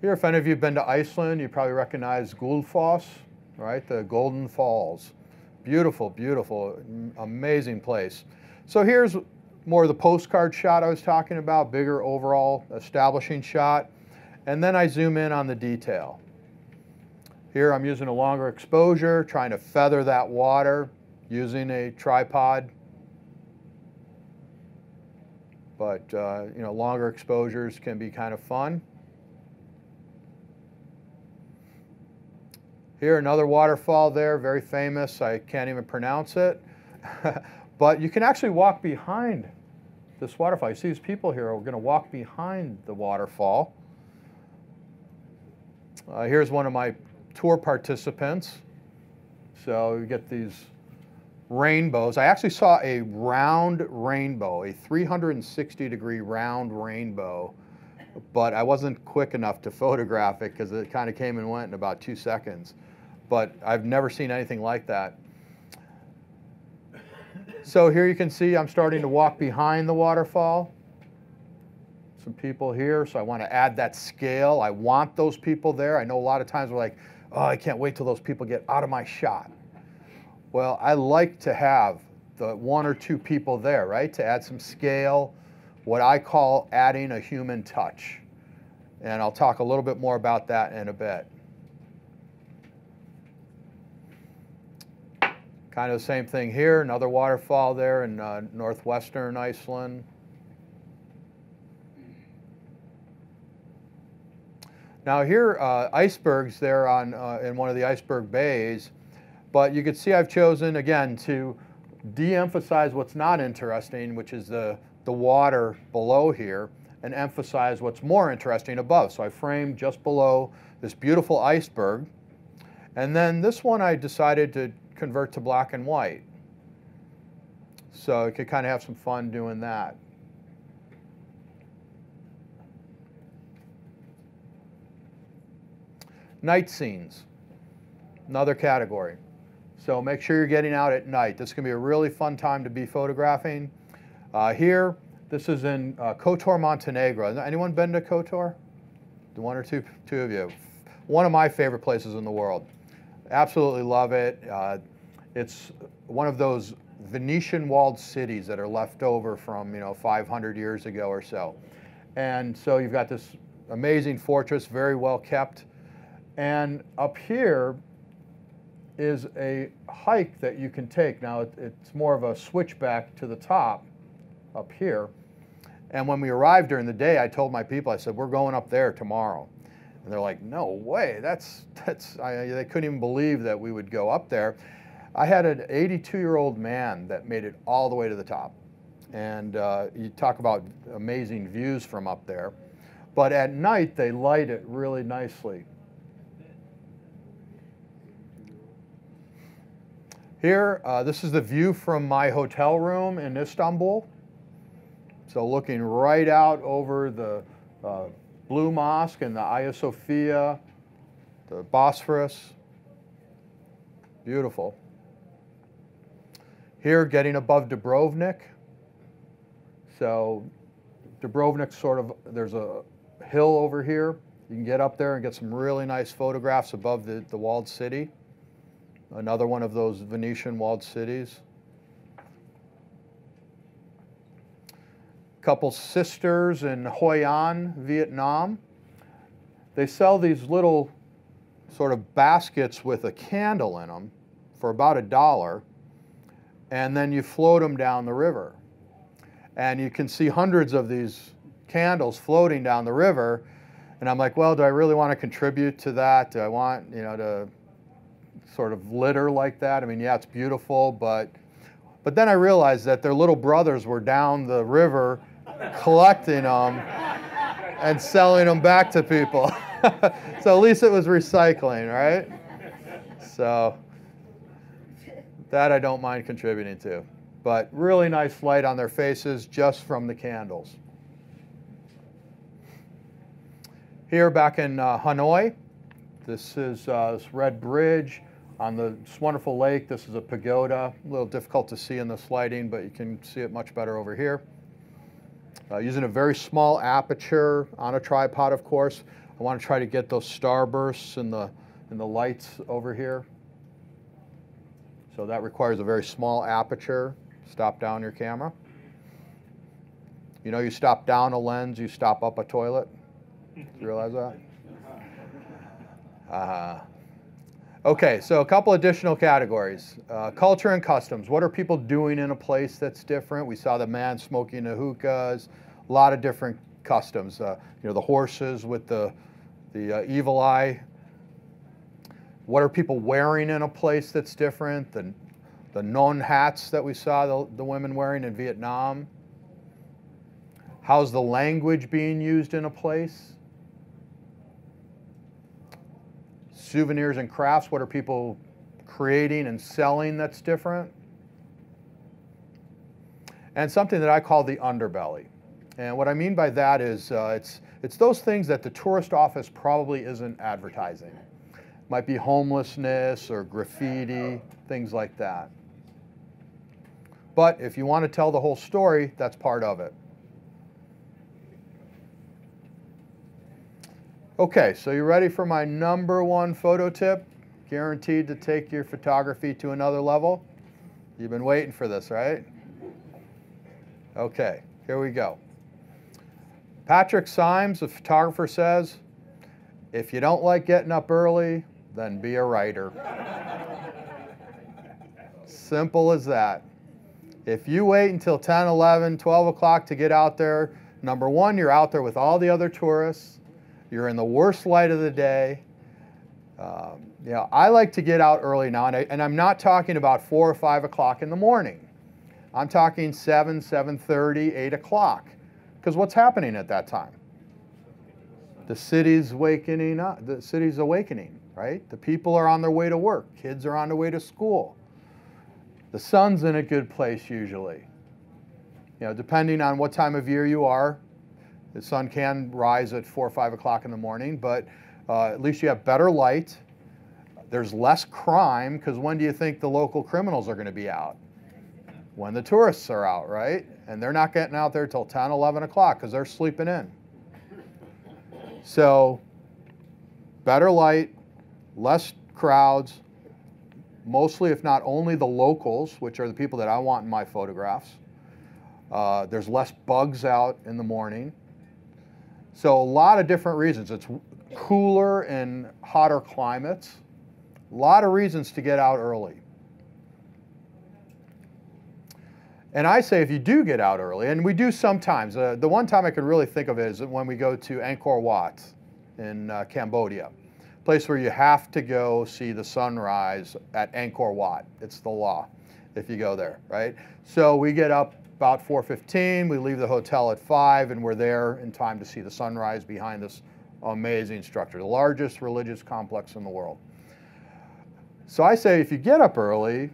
Here, if any of you have been to Iceland, you probably recognize Gullfoss, right? The Golden Falls. Beautiful, beautiful, amazing place. So here's more of the postcard shot I was talking about, bigger overall establishing shot. And then I zoom in on the detail. Here I'm using a longer exposure, trying to feather that water using a tripod. But uh, you know, longer exposures can be kind of fun. Here, another waterfall there, very famous. I can't even pronounce it. but you can actually walk behind this waterfall. You see these people here are going to walk behind the waterfall. Uh, here's one of my tour participants. So you get these rainbows. I actually saw a round rainbow, a 360 degree round rainbow, but I wasn't quick enough to photograph it because it kind of came and went in about two seconds but I've never seen anything like that. So here you can see I'm starting to walk behind the waterfall. Some people here, so I want to add that scale. I want those people there. I know a lot of times we're like, oh, I can't wait till those people get out of my shot. Well, I like to have the one or two people there, right, to add some scale, what I call adding a human touch. And I'll talk a little bit more about that in a bit. Kind of the same thing here, another waterfall there in uh, northwestern Iceland. Now here, uh, icebergs there on, uh, in one of the iceberg bays, but you can see I've chosen, again, to de-emphasize what's not interesting, which is the, the water below here, and emphasize what's more interesting above. So I framed just below this beautiful iceberg. And then this one I decided to convert to black and white. So you could kind of have some fun doing that. Night scenes, another category. So make sure you're getting out at night. This is going to be a really fun time to be photographing. Uh, here, this is in uh, Kotor, Montenegro. Anyone been to Kotor? One or two, two of you. One of my favorite places in the world. Absolutely love it. Uh, it's one of those Venetian walled cities that are left over from, you know, 500 years ago or so. And so you've got this amazing fortress, very well kept. And up here is a hike that you can take. Now, it, it's more of a switchback to the top up here. And when we arrived during the day, I told my people, I said, we're going up there tomorrow. And they're like, no way, that's, that's, I, they couldn't even believe that we would go up there. I had an 82 year old man that made it all the way to the top. And uh, you talk about amazing views from up there. But at night, they light it really nicely. Here, uh, this is the view from my hotel room in Istanbul. So looking right out over the uh, Blue Mosque and the Hagia Sophia, the Bosphorus. Beautiful. Here, getting above Dubrovnik. So Dubrovnik sort of, there's a hill over here. You can get up there and get some really nice photographs above the, the walled city. Another one of those Venetian walled cities. Couple sisters in Hoi An, Vietnam. They sell these little sort of baskets with a candle in them for about a dollar, and then you float them down the river. And you can see hundreds of these candles floating down the river. And I'm like, well, do I really want to contribute to that? Do I want, you know, to sort of litter like that? I mean, yeah, it's beautiful, but but then I realized that their little brothers were down the river collecting them and selling them back to people. so at least it was recycling, right? So that I don't mind contributing to. But really nice light on their faces just from the candles. Here back in uh, Hanoi, this is uh, this red bridge on the, this wonderful lake. This is a pagoda, a little difficult to see in this lighting, but you can see it much better over here. Uh, using a very small aperture on a tripod, of course. I want to try to get those starbursts in the, in the lights over here. So that requires a very small aperture. Stop down your camera. You know, you stop down a lens, you stop up a toilet. You realize that? Uh, okay, so a couple additional categories. Uh, culture and customs. What are people doing in a place that's different? We saw the man smoking the hookahs, a lot of different customs. Uh, you know, the horses with the, the uh, evil eye. What are people wearing in a place that's different? The, the non hats that we saw the, the women wearing in Vietnam. How's the language being used in a place? Souvenirs and crafts, what are people creating and selling that's different? And something that I call the underbelly. And what I mean by that is uh, it's, it's those things that the tourist office probably isn't advertising. Might be homelessness or graffiti, things like that. But if you want to tell the whole story, that's part of it. Okay, so you ready for my number one photo tip? Guaranteed to take your photography to another level? You've been waiting for this, right? Okay, here we go. Patrick Symes, the photographer, says, if you don't like getting up early, then be a writer. Simple as that. If you wait until 10, 11, 12 o'clock to get out there, number one, you're out there with all the other tourists. You're in the worst light of the day. Um, you know, I like to get out early now, and, I, and I'm not talking about 4 or 5 o'clock in the morning. I'm talking 7, 7.30, 8 o'clock. Because what's happening at that time? The city's awakening up. The city's awakening, right? The people are on their way to work. Kids are on their way to school. The sun's in a good place usually. You know, depending on what time of year you are, the sun can rise at four or five o'clock in the morning, but Uh, at least you have better light. There's less crime because when do you think the local criminals are going to be out? When the tourists are out, right? And they're not getting out there till 10, 11 o'clock because they're sleeping in. So, better light, less crowds, mostly, if not only, the locals, which are the people that I want in my photographs. Uh, there's less bugs out in the morning. So, a lot of different reasons. It's cooler in hotter climates. A lot of reasons to get out early. And I say if you do get out early, and we do sometimes, uh, the one time I can really think of it is when we go to Angkor Wat in uh, Cambodia, place where you have to go see the sunrise at Angkor Wat. It's the law if you go there, right? So we get up about 4.15, we leave the hotel at 5, and we're there in time to see the sunrise behind this amazing structure, the largest religious complex in the world. So I say if you get up early,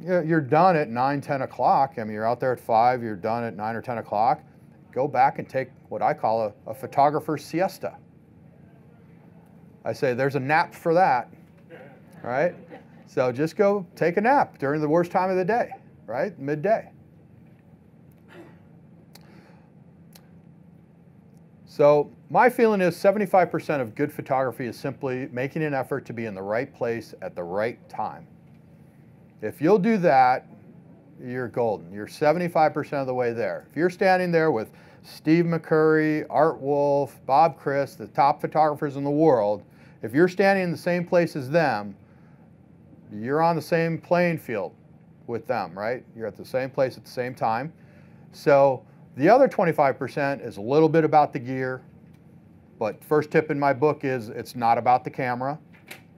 you're done at 9, 10 o'clock. I mean, you're out there at 5, you're done at 9 or 10 o'clock. Go back and take what I call a, a photographer's siesta. I say there's a nap for that, right? So just go take a nap during the worst time of the day, right? Midday. So my feeling is 75% of good photography is simply making an effort to be in the right place at the right time. If you'll do that, you're golden. You're 75% of the way there. If you're standing there with Steve McCurry, Art Wolfe, Bob Krist, the top photographers in the world, if you're standing in the same place as them, you're on the same playing field with them, right? You're at the same place at the same time. So the other 25% is a little bit about the gear, but first tip in my book is it's not about the camera,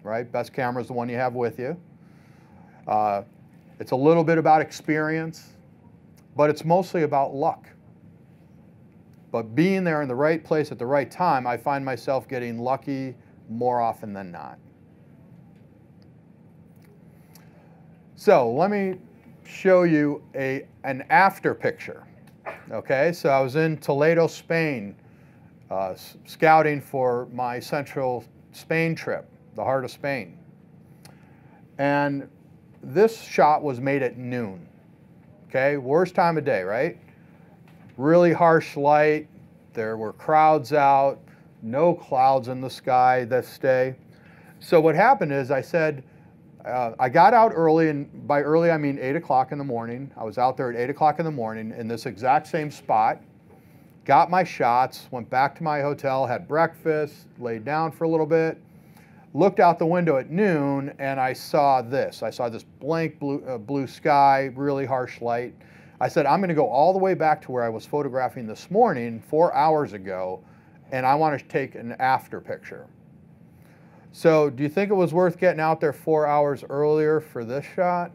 right? Best camera is the one you have with you. Uh, it's a little bit about experience, but it's mostly about luck. But being there in the right place at the right time, I find myself getting lucky more often than not. So let me show you a, an after picture. Okay, so I was in Toledo, Spain, uh, scouting for my central Spain trip, the heart of Spain. And this shot was made at noon. Okay, worst time of day, right? Really harsh light. There were crowds out, no clouds in the sky this day. So what happened is I said, uh, I got out early, and by early I mean 8 o'clock in the morning. I was out there at 8 o'clock in the morning in this exact same spot. Got my shots, went back to my hotel, had breakfast, laid down for a little bit, looked out the window at noon, and I saw this. I saw this blank blue, uh, blue sky, really harsh light. I said, I'm going to go all the way back to where I was photographing this morning, four hours ago, and I want to take an after picture. So do you think it was worth getting out there four hours earlier for this shot?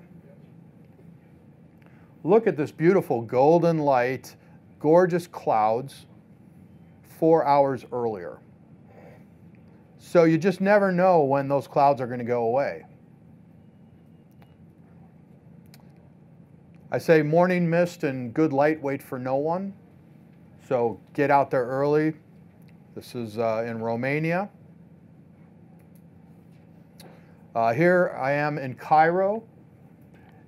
Look at this beautiful golden light, gorgeous clouds, four hours earlier. So you just never know when those clouds are going to go away. I say morning mist and good light wait for no one. So get out there early. This is uh, in Romania. Uh, here I am in Cairo,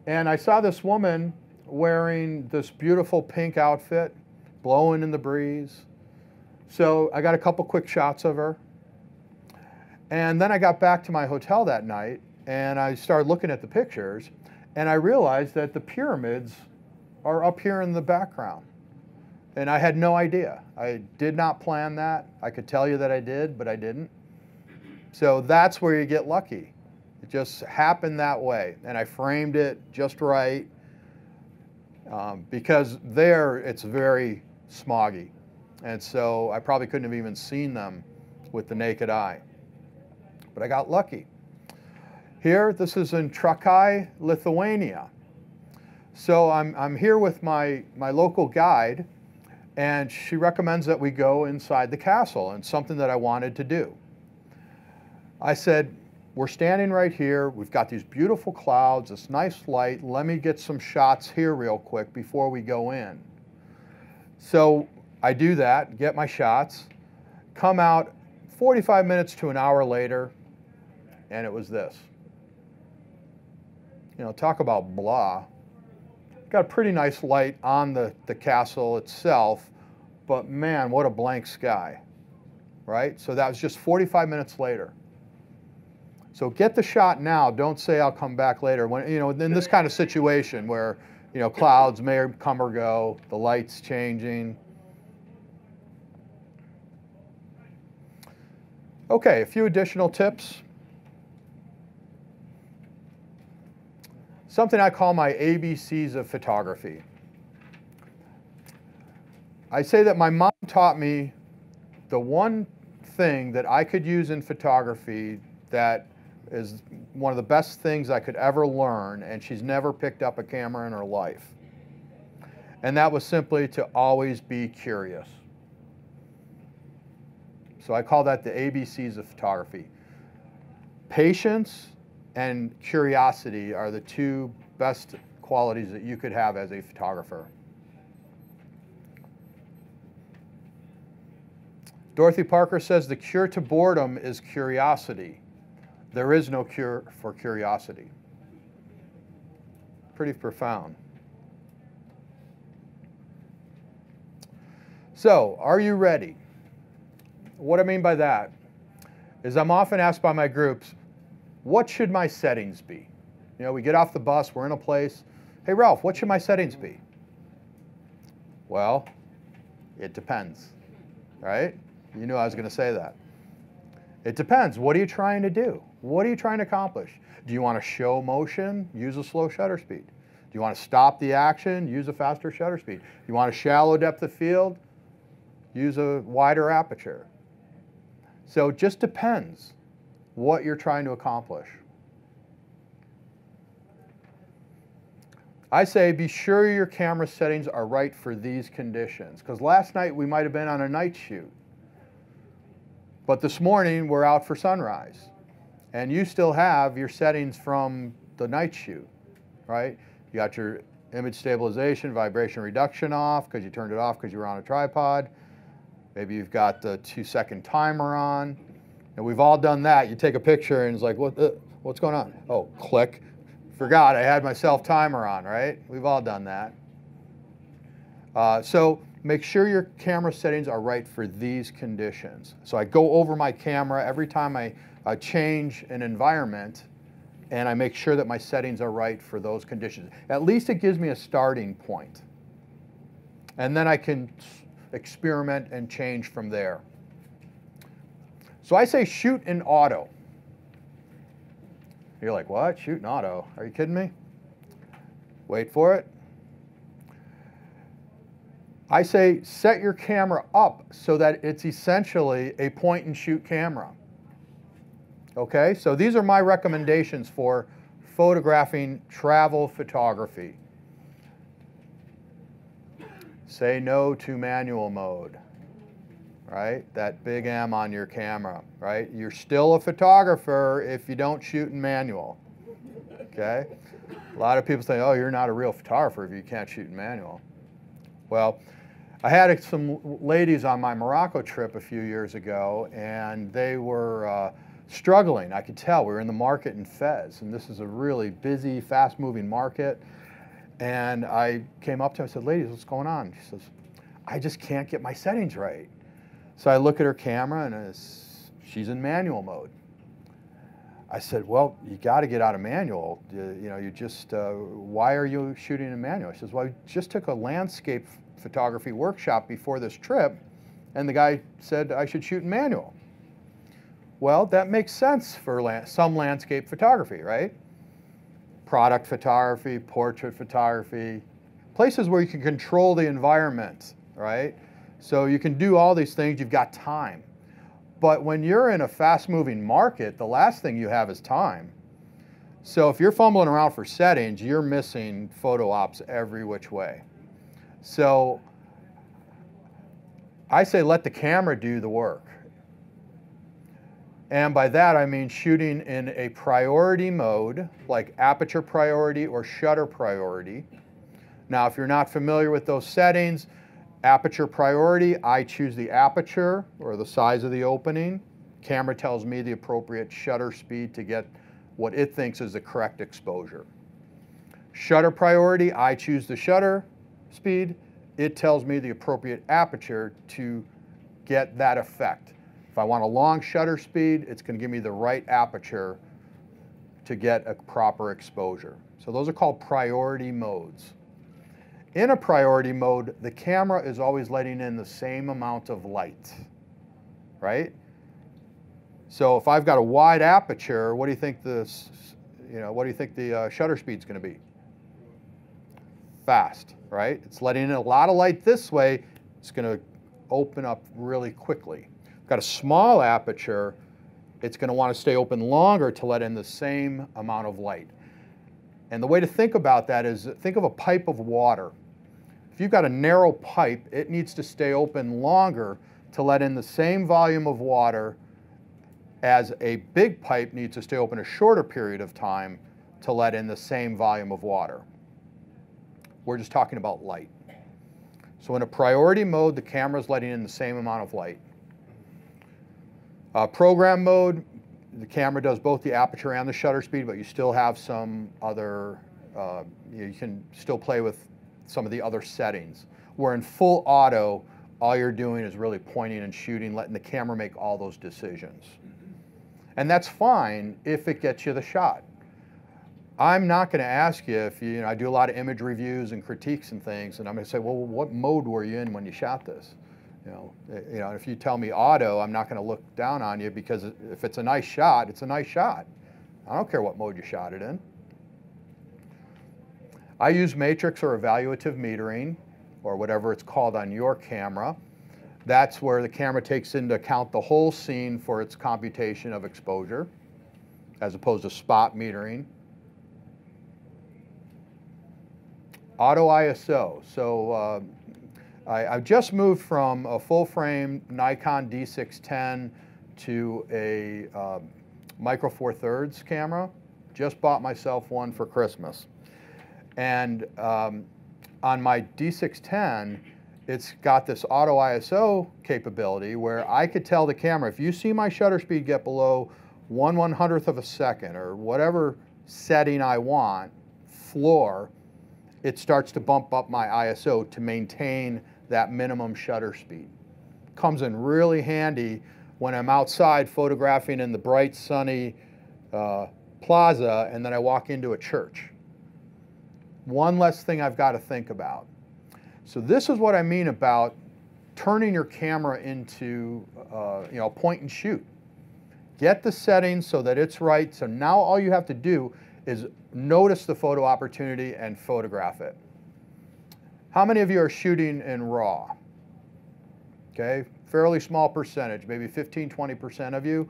and I saw this woman wearing this beautiful pink outfit, blowing in the breeze. So I got a couple quick shots of her. And then I got back to my hotel that night, and I started looking at the pictures, and I realized that the pyramids are up here in the background. And I had no idea. I did not plan that. I could tell you that I did, but I didn't. So that's where you get lucky. Just happened that way. And I framed it just right um, because there it's very smoggy. And so I probably couldn't have even seen them with the naked eye. But I got lucky. Here, this is in Trakai, Lithuania. So I'm, I'm here with my, my local guide, and she recommends that we go inside the castle, and something that I wanted to do. I said, we're standing right here. We've got these beautiful clouds, this nice light. Let me get some shots here real quick before we go in. So I do that, get my shots, come out 45 minutes to an hour later, and it was this. You know, talk about blah. Got a pretty nice light on the, the castle itself, but man, what a blank sky, right? So that was just 45 minutes later. So get the shot now. Don't say I'll come back later. When you know, in this kind of situation where you know clouds may come or go, the lights changing. Okay, a few additional tips. something I call my ABCs of photography. I say that my mom taught me the one thing that I could use in photography that is one of the best things I could ever learn, and she's never picked up a camera in her life. And that was simply to always be curious. So I call that the ABCs of photography. Patience, and curiosity are the two best qualities that you could have as a photographer. Dorothy Parker says the cure to boredom is curiosity. There is no cure for curiosity. Pretty profound. So, are you ready? What I mean by that is I'm often asked by my groups, what should my settings be? You know, we get off the bus, we're in a place. Hey, Ralph, what should my settings be? Well, it depends, right? You knew I was going to say that. It depends. What are you trying to do? What are you trying to accomplish? Do you want to show motion? Use a slow shutter speed. Do you want to stop the action? Use a faster shutter speed. Do you want a shallow depth of field? Use a wider aperture. So it just depends what you're trying to accomplish. I say be sure your camera settings are right for these conditions because last night we might have been on a night shoot. But this morning we're out for sunrise. And you still have your settings from the night shoot, right? You got your image stabilization, vibration reduction off because you turned it off because you were on a tripod. Maybe you've got the two second timer on. And we've all done that. You take a picture and it's like, what, what's going on? Oh, click. Forgot I had my self timer on, right? We've all done that. Uh, so make sure your camera settings are right for these conditions. So I go over my camera every time I change an environment and I make sure that my settings are right for those conditions. At least it gives me a starting point. And then I can experiment and change from there. So I say shoot in auto. You're like, what? Shoot in auto? Are you kidding me? Wait for it. I say set your camera up so that it's essentially a point and shoot camera. Okay, so these are my recommendations for photographing travel photography. Say no to manual mode right? That big M on your camera, right? You're still a photographer if you don't shoot in manual, okay? A lot of people say, oh, you're not a real photographer if you can't shoot in manual. Well, I had some ladies on my Morocco trip a few years ago, and they were uh, struggling. I could tell. We were in the market in Fez, and this is a really busy, fast-moving market. And I came up to her and said, ladies, what's going on? She says, I just can't get my settings right. So I look at her camera and she's in manual mode. I said, well, you got to get out of manual. You, you know, you just, uh, why are you shooting in manual? She says, well, I just took a landscape photography workshop before this trip, and the guy said I should shoot in manual. Well, that makes sense for some landscape photography, right? Product photography, portrait photography, places where you can control the environment, right? So you can do all these things, you've got time. But when you're in a fast moving market, the last thing you have is time. So if you're fumbling around for settings, you're missing photo ops every which way. So I say let the camera do the work. And by that I mean shooting in a priority mode, like aperture priority or shutter priority. Now, if you're not familiar with those settings, Aperture priority, I choose the aperture or the size of the opening. Camera tells me the appropriate shutter speed to get what it thinks is the correct exposure. Shutter priority, I choose the shutter speed. It tells me the appropriate aperture to get that effect. I want a long shutter speed, it's going to give me the right aperture to get a proper exposure. So those are called priority modes. In a priority mode, the camera is always letting in the same amount of light, right? So if I've got a wide aperture, what do you think the, you know, what do you think the uh, shutter speed is going to be? Fast, right? It's letting in a lot of light this way. It's going to open up really quickly. Got a small aperture, it's going to want to stay open longer to let in the same amount of light. And the way to think about that is think of a pipe of water. If you've got a narrow pipe, it needs to stay open longer to let in the same volume of water as a big pipe needs to stay open a shorter period of time to let in the same volume of water. We're just talking about light. So in a priority mode, the camera is letting in the same amount of light. Uh, program mode, the camera does both the aperture and the shutter speed, but you still have some other, uh, you can still play with some of the other settings. Where in full auto, all you're doing is really pointing and shooting, letting the camera make all those decisions. And that's fine if it gets you the shot. I'm not going to ask you if you, you know, I do a lot of image reviews and critiques and things, and I'm going to say, well, what mode were you in when you shot this? You know, eh, you know, if you tell me auto, I'm not going to look down on you because if it's a nice shot, it's a nice shot. I don't care what mode you shot it in. I use matrix or evaluative metering, or whatever it's called on your camera. That's where the camera takes into account the whole scene for its computation of exposure, as opposed to spot metering. Auto ISO. So uh, I, have just moved from a full frame Nikon D610 to a uh, Micro Four Thirds camera. Just bought myself one for Christmas. And um, on my D610, it's got this auto ISO capability where I could tell the camera, if you see my shutter speed get below one one hundredth of a second or whatever setting I want, floor, it starts to bump up my ISO to maintain that minimum shutter speed. Comes in really handy when I'm outside photographing in the bright sunny uh, plaza and then I walk into a church. One less thing I've got to think about. So this is what I mean about turning your camera into uh, you know point and shoot. Get the settings so that it's right. So now all you have to do is notice the photo opportunity and photograph it. How many of you are shooting in RAW? Okay, fairly small percentage, maybe 15, 20% of you.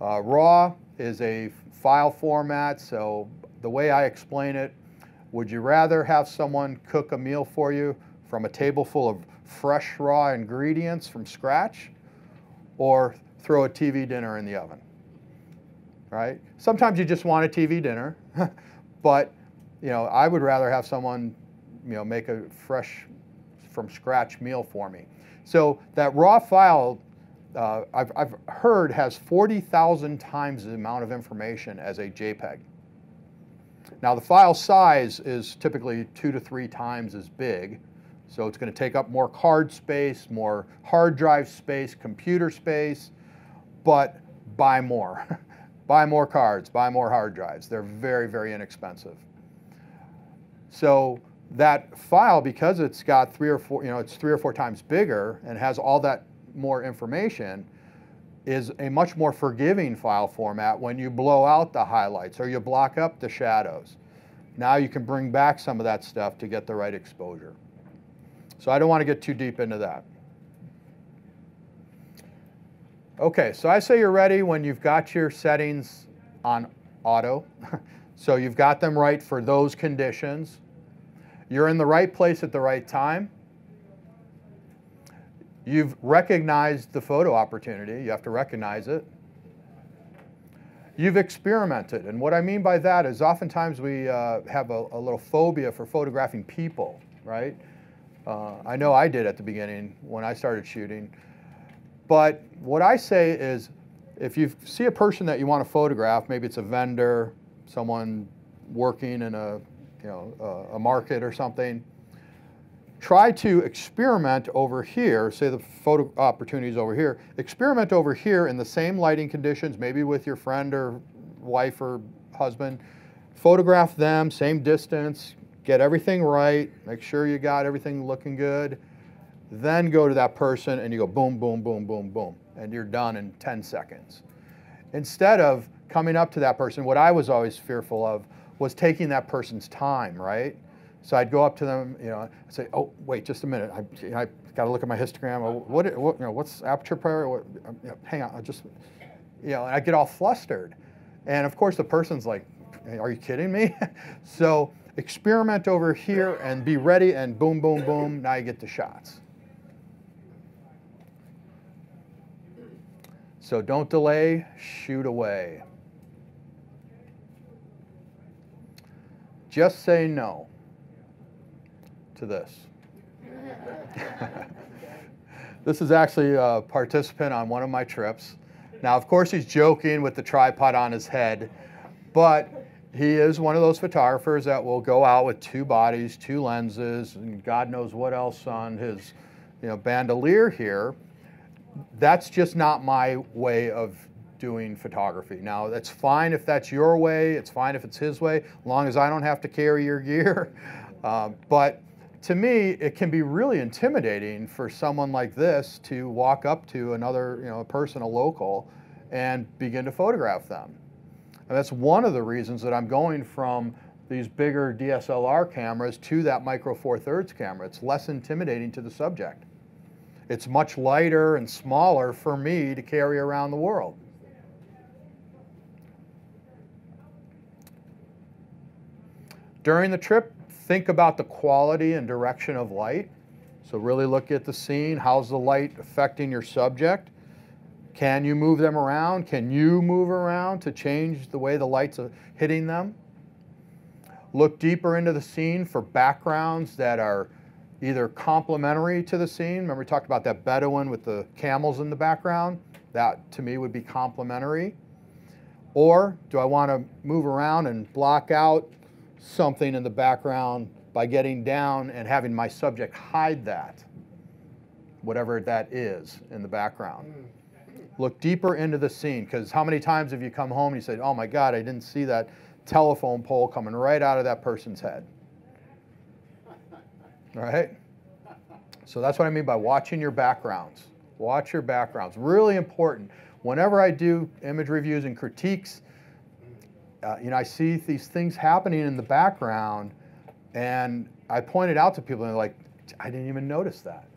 Uh, RAW is a file format, so the way I explain it, would you rather have someone cook a meal for you from a table full of fresh raw ingredients from scratch or throw a TV dinner in the oven? Right? Sometimes you just want a TV dinner, but you know, I would rather have someone you know, make a fresh from scratch meal for me. So that raw file, uh, I've, I've heard has 40,000 times the amount of information as a JPEG. Now the file size is typically two to three times as big, so it's going to take up more card space, more hard drive space, computer space, but buy more. buy more cards, buy more hard drives. They're very, very inexpensive. So that file, because it's got three or four, you know, it's three or four times bigger and has all that more information, is a much more forgiving file format when you blow out the highlights or you block up the shadows. Now you can bring back some of that stuff to get the right exposure. So I don't want to get too deep into that. Okay, so I say you're ready when you've got your settings on auto. so you've got them right for those conditions. You're in the right place at the right time. You've recognized the photo opportunity. You have to recognize it. You've experimented. And what I mean by that is oftentimes we uh, have a, a, little phobia for photographing people, right? Uh, I know I did at the beginning when I started shooting. But what I say is if you see a person that you want to photograph, maybe it's a vendor, someone working in a, you know, a, a market or something, try to experiment over here, say the photo opportunities over here, experiment over here in the same lighting conditions, maybe with your friend or wife or husband, photograph them, same distance, get everything right, make sure you got everything looking good, then go to that person and you go boom, boom, boom, boom, boom, and you're done in 10 seconds. Instead of coming up to that person, what I was always fearful of was taking that person's time, right? So I'd go up to them, you know, I'd say, "Oh, wait, just a minute. I, I got to look at my histogram. Oh, what, what, you know, what's aperture priority? What, um, you know, hang on, I just, you know, and I get all flustered, and of course the person's like, "Are you kidding me?" so experiment over here and be ready, and boom, boom, boom. Now you get the shots. So don't delay, shoot away. Just say no to this. this is actually a participant on one of my trips. Now, of course, he's joking with the tripod on his head, but he is one of those photographers that will go out with two bodies, two lenses, and God knows what else on his you know, bandolier here. That's just not my way of doing photography. Now, that's fine if that's your way, it's fine if it's his way, long as I don't have to carry your gear. Uh, but to me, it can be really intimidating for someone like this to walk up to another, you know, a person, a local, and begin to photograph them. And that's one of the reasons that I'm going from these bigger DSLR cameras to that micro four thirds camera. It's less intimidating to the subject. It's much lighter and smaller for me to carry around the world. During the trip, think about the quality and direction of light. So really look at the scene. How's the light affecting your subject? Can you move them around? Can you move around to change the way the light's are hitting them? Look deeper into the scene for backgrounds that are either complementary to the scene. Remember we talked about that Bedouin with the camels in the background? That to me would be complementary. Or do I want to move around and block out something in the background by getting down and having my subject hide that, whatever that is in the background. Look deeper into the scene because how many times have you come home and you say, oh my God, I didn't see that telephone pole coming right out of that person's head. Right? So that's what I mean by watching your backgrounds. Watch your backgrounds. Really important. Whenever I do image reviews and critiques, uh, you know, I see these things happening in the background, and I point it out to people, and they're like, I didn't even notice that.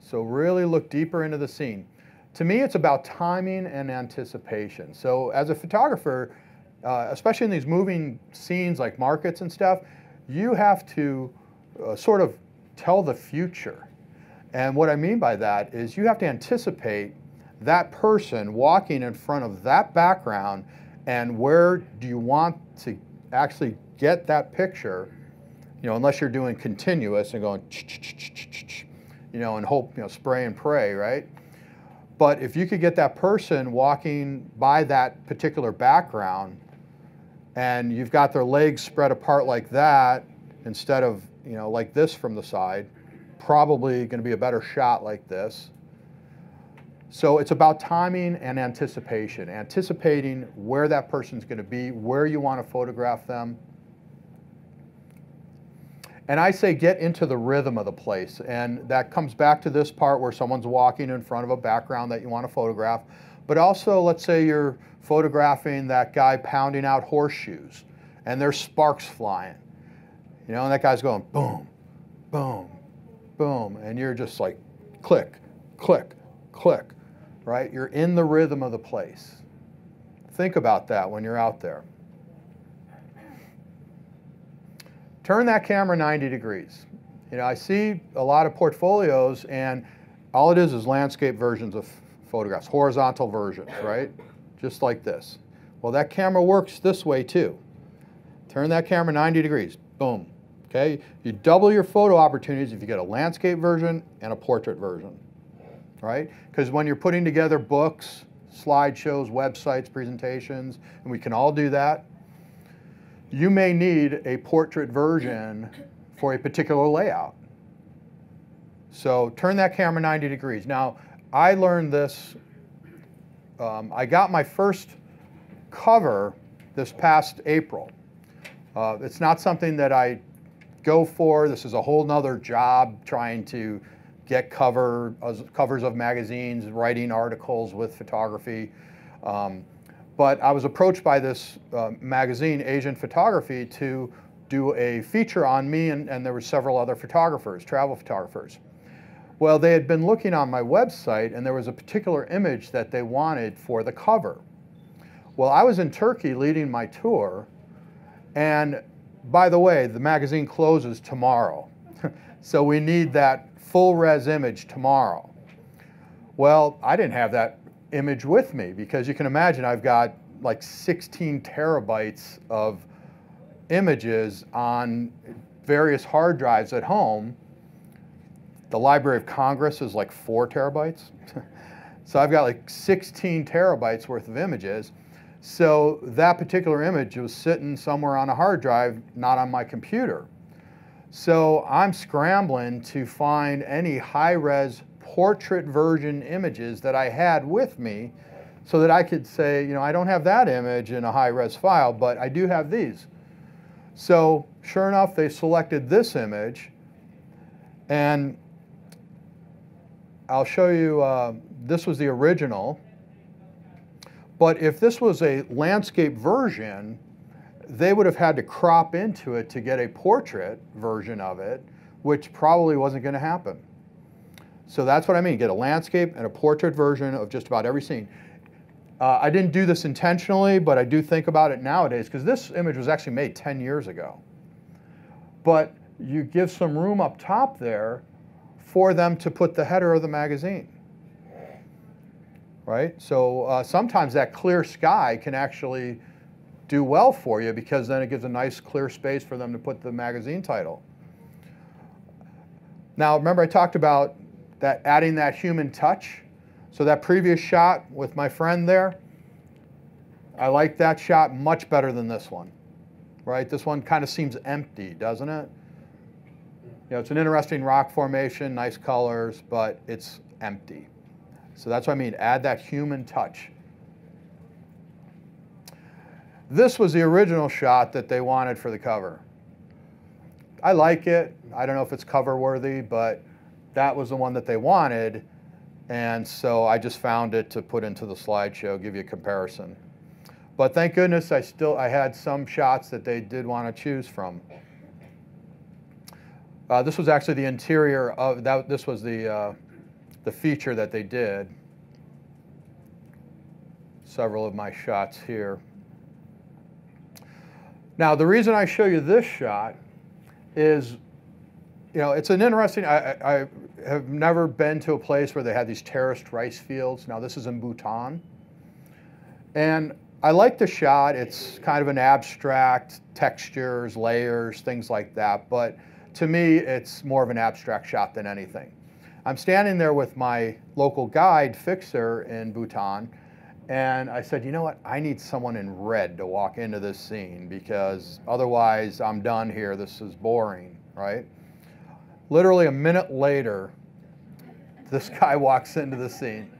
So really look deeper into the scene. To me, it's about timing and anticipation. So as a photographer, uh, especially in these moving scenes like markets and stuff, you have to uh, sort of tell the future. And what I mean by that is you have to anticipate that person walking in front of that background and where do you want to actually get that picture, you know, unless you're doing continuous and going, you know, and hope, you know, spray and pray, right? But if you could get that person walking by that particular background and you've got their legs spread apart like that instead of, you know, like this from the side, probably going to be a better shot like this. So it's about timing and anticipation, anticipating where that person's going to be, where you want to photograph them. And I say get into the rhythm of the place. And that comes back to this part where someone's walking in front of a background that you want to photograph. But also, let's say you're photographing that guy pounding out horseshoes and there's sparks flying. You know, and that guy's going boom, boom, boom. And you're just like click, click, click right? You're in the rhythm of the place. Think about that when you're out there. Turn that camera 90 degrees. You know, I see a lot of portfolios and all it is is landscape versions of photographs, horizontal versions, right? Just like this. Well, that camera works this way too. Turn that camera 90 degrees, boom. Okay, you double your photo opportunities if you get a landscape version and a portrait version. Right? Because when you're putting together books, slideshows, websites, presentations, and we can all do that, you may need a portrait version for a particular layout. So turn that camera 90 degrees. Now, I learned this, um, I got my first cover this past April. Uh, it's not something that I go for. This is a whole nother job trying to get cover, uh, covers of magazines, writing articles with photography. Um, but I was approached by this uh, magazine, Asian Photography, to do a feature on me, and, and there were several other photographers, travel photographers. Well, they had been looking on my website, and there was a particular image that they wanted for the cover. Well, I was in Turkey leading my tour, and by the way, the magazine closes tomorrow. so we need that full res image tomorrow. Well, I didn't have that image with me because you can imagine I've got like 16 terabytes of images on various hard drives at home. The Library of Congress is like four terabytes. so I've got like 16 terabytes worth of images. So that particular image was sitting somewhere on a hard drive, not on my computer. So I'm scrambling to find any high-res portrait version images that I had with me so that I could say, you know, I don't have that image in a high-res file, but I do have these. So sure enough, they selected this image, and I'll show you, uh, this was the original. But if this was a landscape version, they would have had to crop into it to get a portrait version of it, which probably wasn't going to happen. So that's what I mean, get a landscape and a portrait version of just about every scene. Uh, I didn't do this intentionally, but I do think about it nowadays because this image was actually made 10 years ago. But you give some room up top there for them to put the header of the magazine right? So uh, sometimes that clear sky can actually do well for you because then it gives a nice clear space for them to put the magazine title. Now, remember I talked about that adding that human touch. So that previous shot with my friend there, I like that shot much better than this one, right? This one kind of seems empty, doesn't it? You know, it's an interesting rock formation, nice colors, but it's empty. So that's what I mean, add that human touch. This was the original shot that they wanted for the cover. I like it. I don't know if it's cover worthy, but that was the one that they wanted. And so I just found it to put into the slideshow, give you a comparison. But thank goodness I still I had some shots that they did want to choose from. Uh, this was actually the interior of that. This was the uh, the feature that they did. Several of my shots here. Now, the reason I show you this shot is, you know, it's an interesting, I, I have never been to a place where they had these terraced rice fields. Now, this is in Bhutan. And I like the shot. It's kind of an abstract, textures, layers, things like that. But to me, it's more of an abstract shot than anything. I'm standing there with my local guide fixer in Bhutan, and I said, you know what? I need someone in red to walk into this scene because otherwise I'm done here. This is boring, right? Literally a minute later, this guy walks into the scene.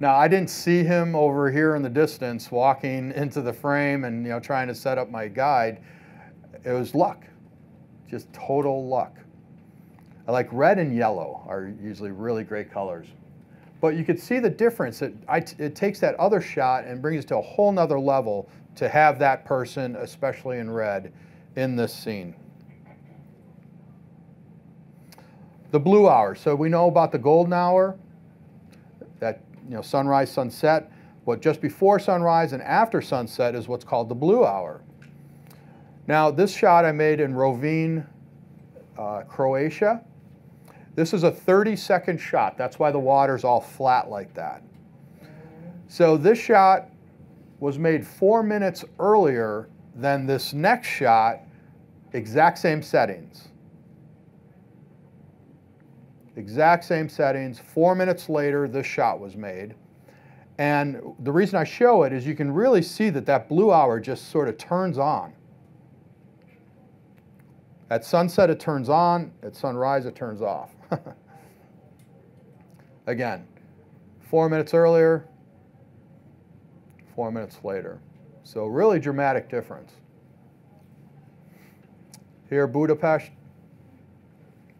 Now I didn't see him over here in the distance walking into the frame and you know trying to set up my guide. It was luck, just total luck. I like red and yellow are usually really great colors. But you could see the difference. It, it takes that other shot and brings it to a whole nother level to have that person, especially in red, in this scene. The blue hour. So we know about the golden hour, that you know sunrise, sunset. What just before sunrise and after sunset is what's called the blue hour. Now this shot I made in Rovinj, uh, Croatia. This is a 30 second shot. That's why the water's all flat like that. So this shot was made four minutes earlier than this next shot, exact same settings. exact same settings. Four minutes later, this shot was made. And the reason I show it is you can really see that that blue hour just sort of turns on. At sunset, it turns on. At sunrise, it turns off. Again, four minutes earlier, four minutes later. So really dramatic difference. Here, Budapest,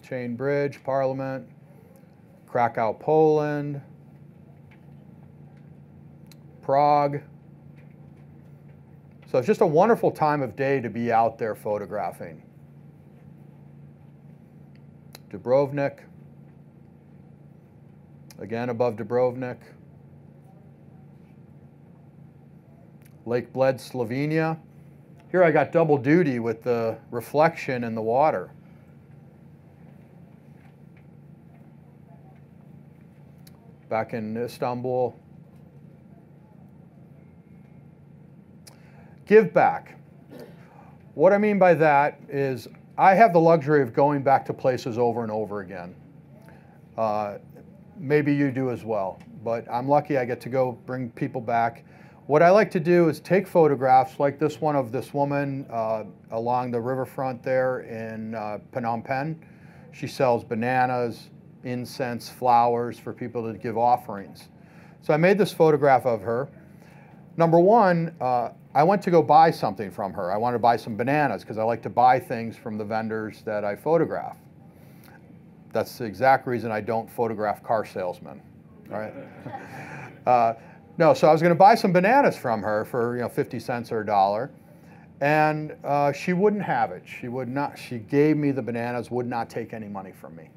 Chain Bridge, Parliament, Krakow, Poland, Prague. So it's just a wonderful time of day to be out there photographing. Dubrovnik, again above Dubrovnik. Lake Bled, Slovenia. Here I got double duty with the reflection in the water. Back in Istanbul. Give back. What I mean by that is I have the luxury of going back to places over and over again. Uh, maybe you do as well, but I'm lucky I get to go bring people back. What I like to do is take photographs like this one of this woman uh, along the riverfront there in uh, Phnom Penh. She sells bananas, incense, flowers for people to give offerings. So I made this photograph of her. Number one, uh, I went to go buy something from her. I wanted to buy some bananas because I like to buy things from the vendors that I photograph. That's the exact reason I don't photograph car salesmen. All right. Uh, no, so I was going to buy some bananas from her for you know 50 cents or a dollar, and uh, she wouldn't have it. She would not. She gave me the bananas, would not take any money from me.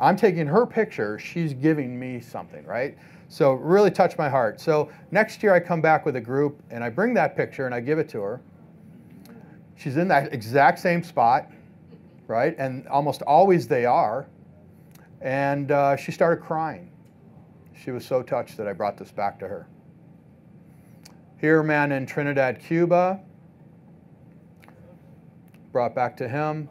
I'm taking her picture. She's giving me something, right? So really touched my heart. So next year I come back with a group and I bring that picture and I give it to her. She's in that exact same spot, right? And almost always they are. And uh, she started crying. She was so touched that I brought this back to her. Here, man in Trinidad, Cuba, brought back to him.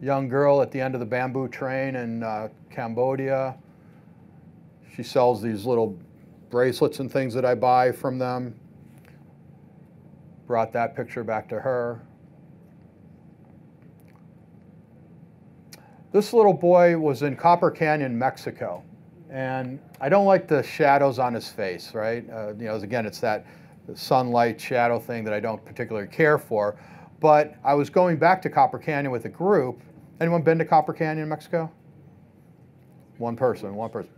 Young girl at the end of the bamboo train in uh, Cambodia. She sells these little bracelets and things that I buy from them. Brought that picture back to her. This little boy was in Copper Canyon, Mexico. And I don't like the shadows on his face, right? Uh, you know, again, it's that sunlight shadow thing that I don't particularly care for. But I was going back to Copper Canyon with a group. Anyone been to Copper Canyon, Mexico? One person, one person.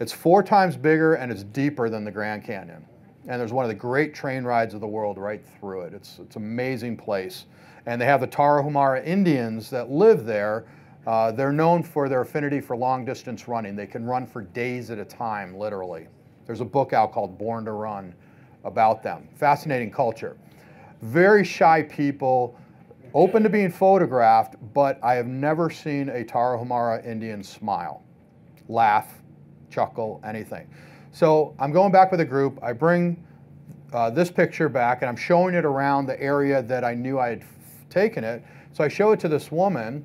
It's four times bigger and it's deeper than the Grand Canyon. And there's one of the great train rides of the world right through it. It's, it's an amazing place. And they have the Tarahumara Indians that live there uh, they're known for their affinity for long distance running. They can run for days at a time, literally. There's a book out called Born to Run about them. Fascinating culture. Very shy people, open to being photographed, but I have never seen a Tarahumara Indian smile, laugh, chuckle, anything. So I'm going back with a group. I bring uh, this picture back and I'm showing it around the area that I knew I had taken it. So I show it to this woman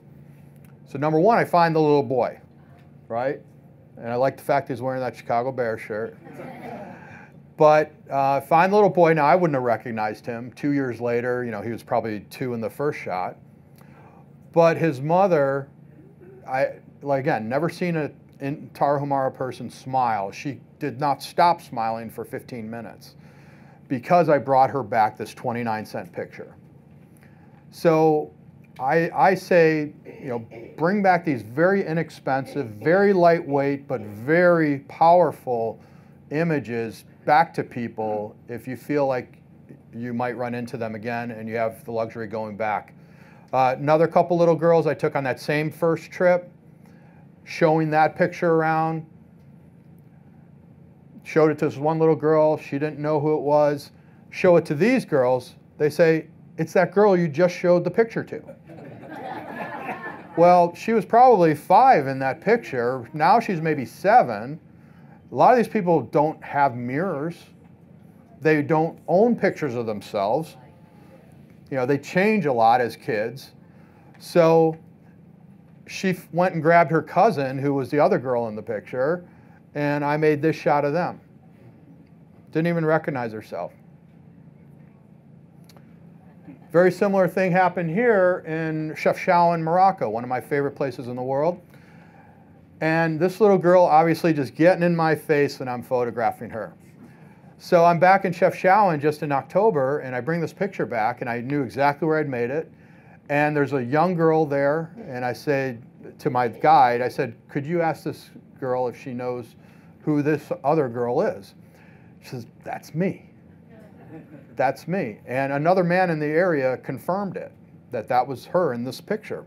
so number one, I find the little boy, right? And I like the fact he's wearing that Chicago Bear shirt. But uh, find the little boy. Now I wouldn't have recognized him. Two years later, you know, he was probably two in the first shot. But his mother, I like again, never seen a in Tarahumara person smile. She did not stop smiling for 15 minutes because I brought her back this 29 cent picture. So I, I say, you know, bring back these very inexpensive, very lightweight, but very powerful images back to people if you feel like you might run into them again and you have the luxury going back. Uh, another couple little girls I took on that same first trip, showing that picture around. Showed it to this one little girl. She didn't know who it was. Show it to these girls. They say, it's that girl you just showed the picture to. Well, she was probably five in that picture. Now she's maybe seven. A lot of these people don't have mirrors. They don't own pictures of themselves. You know, they change a lot as kids. So she went and grabbed her cousin, who was the other girl in the picture, and I made this shot of them. Didn't even recognize herself. Very similar thing happened here in Chefchaouen, Morocco, one of my favorite places in the world. And this little girl obviously just getting in my face and I'm photographing her. So I'm back in Chef Chefchaouen just in October and I bring this picture back and I knew exactly where I'd made it. And there's a young girl there and I said to my guide, I said, could you ask this girl if she knows who this other girl is? She says, that's me. That's me. And another man in the area confirmed it, that that was her in this picture.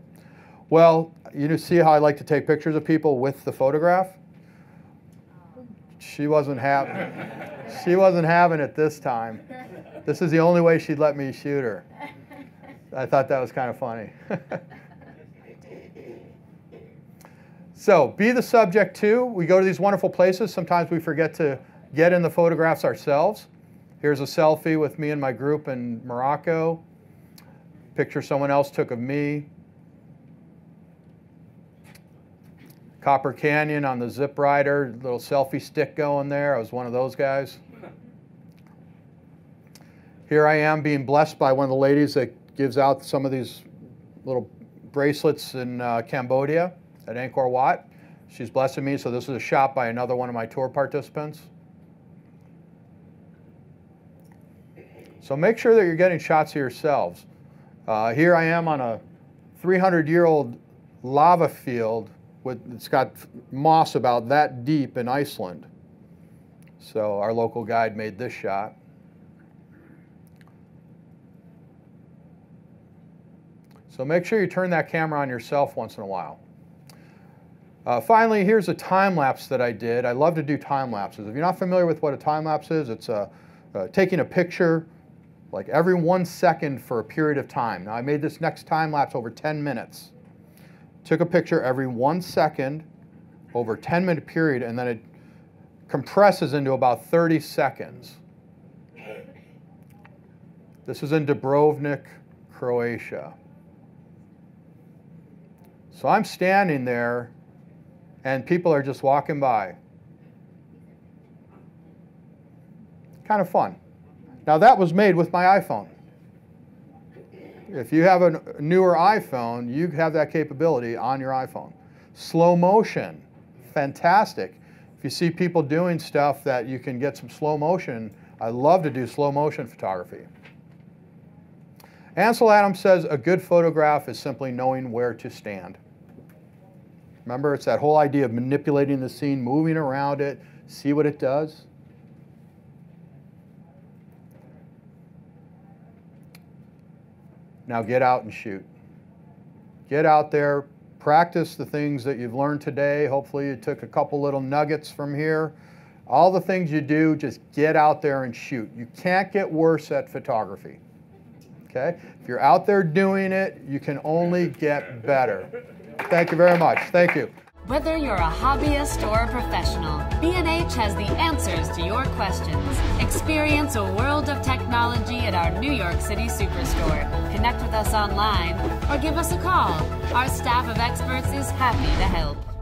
Well, you see how I like to take pictures of people with the photograph? She wasn't having she wasn't having it this time. This is the only way she'd let me shoot her. I thought that was kind of funny. so, be the subject too. We go to these wonderful places. Sometimes we forget to get in the photographs ourselves. Here's a selfie with me and my group in Morocco. Picture someone else took of me. Copper Canyon on the zip rider, little selfie stick going there. I was one of those guys. Here I am being blessed by one of the ladies that gives out some of these little bracelets in uh, Cambodia at Angkor Wat. She's blessing me, so this is a shot by another one of my tour participants. So make sure that you're getting shots of yourselves. Uh, here I am on a 300 year old lava field it's got moss about that deep in Iceland. So our local guide made this shot. So make sure you turn that camera on yourself once in a while. Uh, finally, here's a time lapse that I did. I love to do time lapses. If you're not familiar with what a time lapse is, it's uh, uh, taking a picture like every one second for a period of time. Now I made this next time lapse over 10 minutes. Took a picture every one second over a 10 minute period and then it compresses into about 30 seconds. This is in Dubrovnik, Croatia. So I'm standing there and people are just walking by. Kind of fun. Now that was made with my iPhone. If you have a newer iPhone, you have that capability on your iPhone. Slow motion, fantastic. If you see people doing stuff that you can get some slow motion, I love to do slow motion photography. Ansel Adams says a good photograph is simply knowing where to stand. Remember, it's that whole idea of manipulating the scene, moving around it, see what it does. Now get out and shoot. Get out there, practice the things that you've learned today. Hopefully you took a couple little nuggets from here. All the things you do, just get out there and shoot. You can't get worse at photography. Okay? If you're out there doing it, you can only get better. Thank you very much. Thank you. Whether you're a hobbyist or a professional, B&H has the answers to your questions. Experience a world of technology at our New York City Superstore. Connect with us online or give us a call. Our staff of experts is happy to help.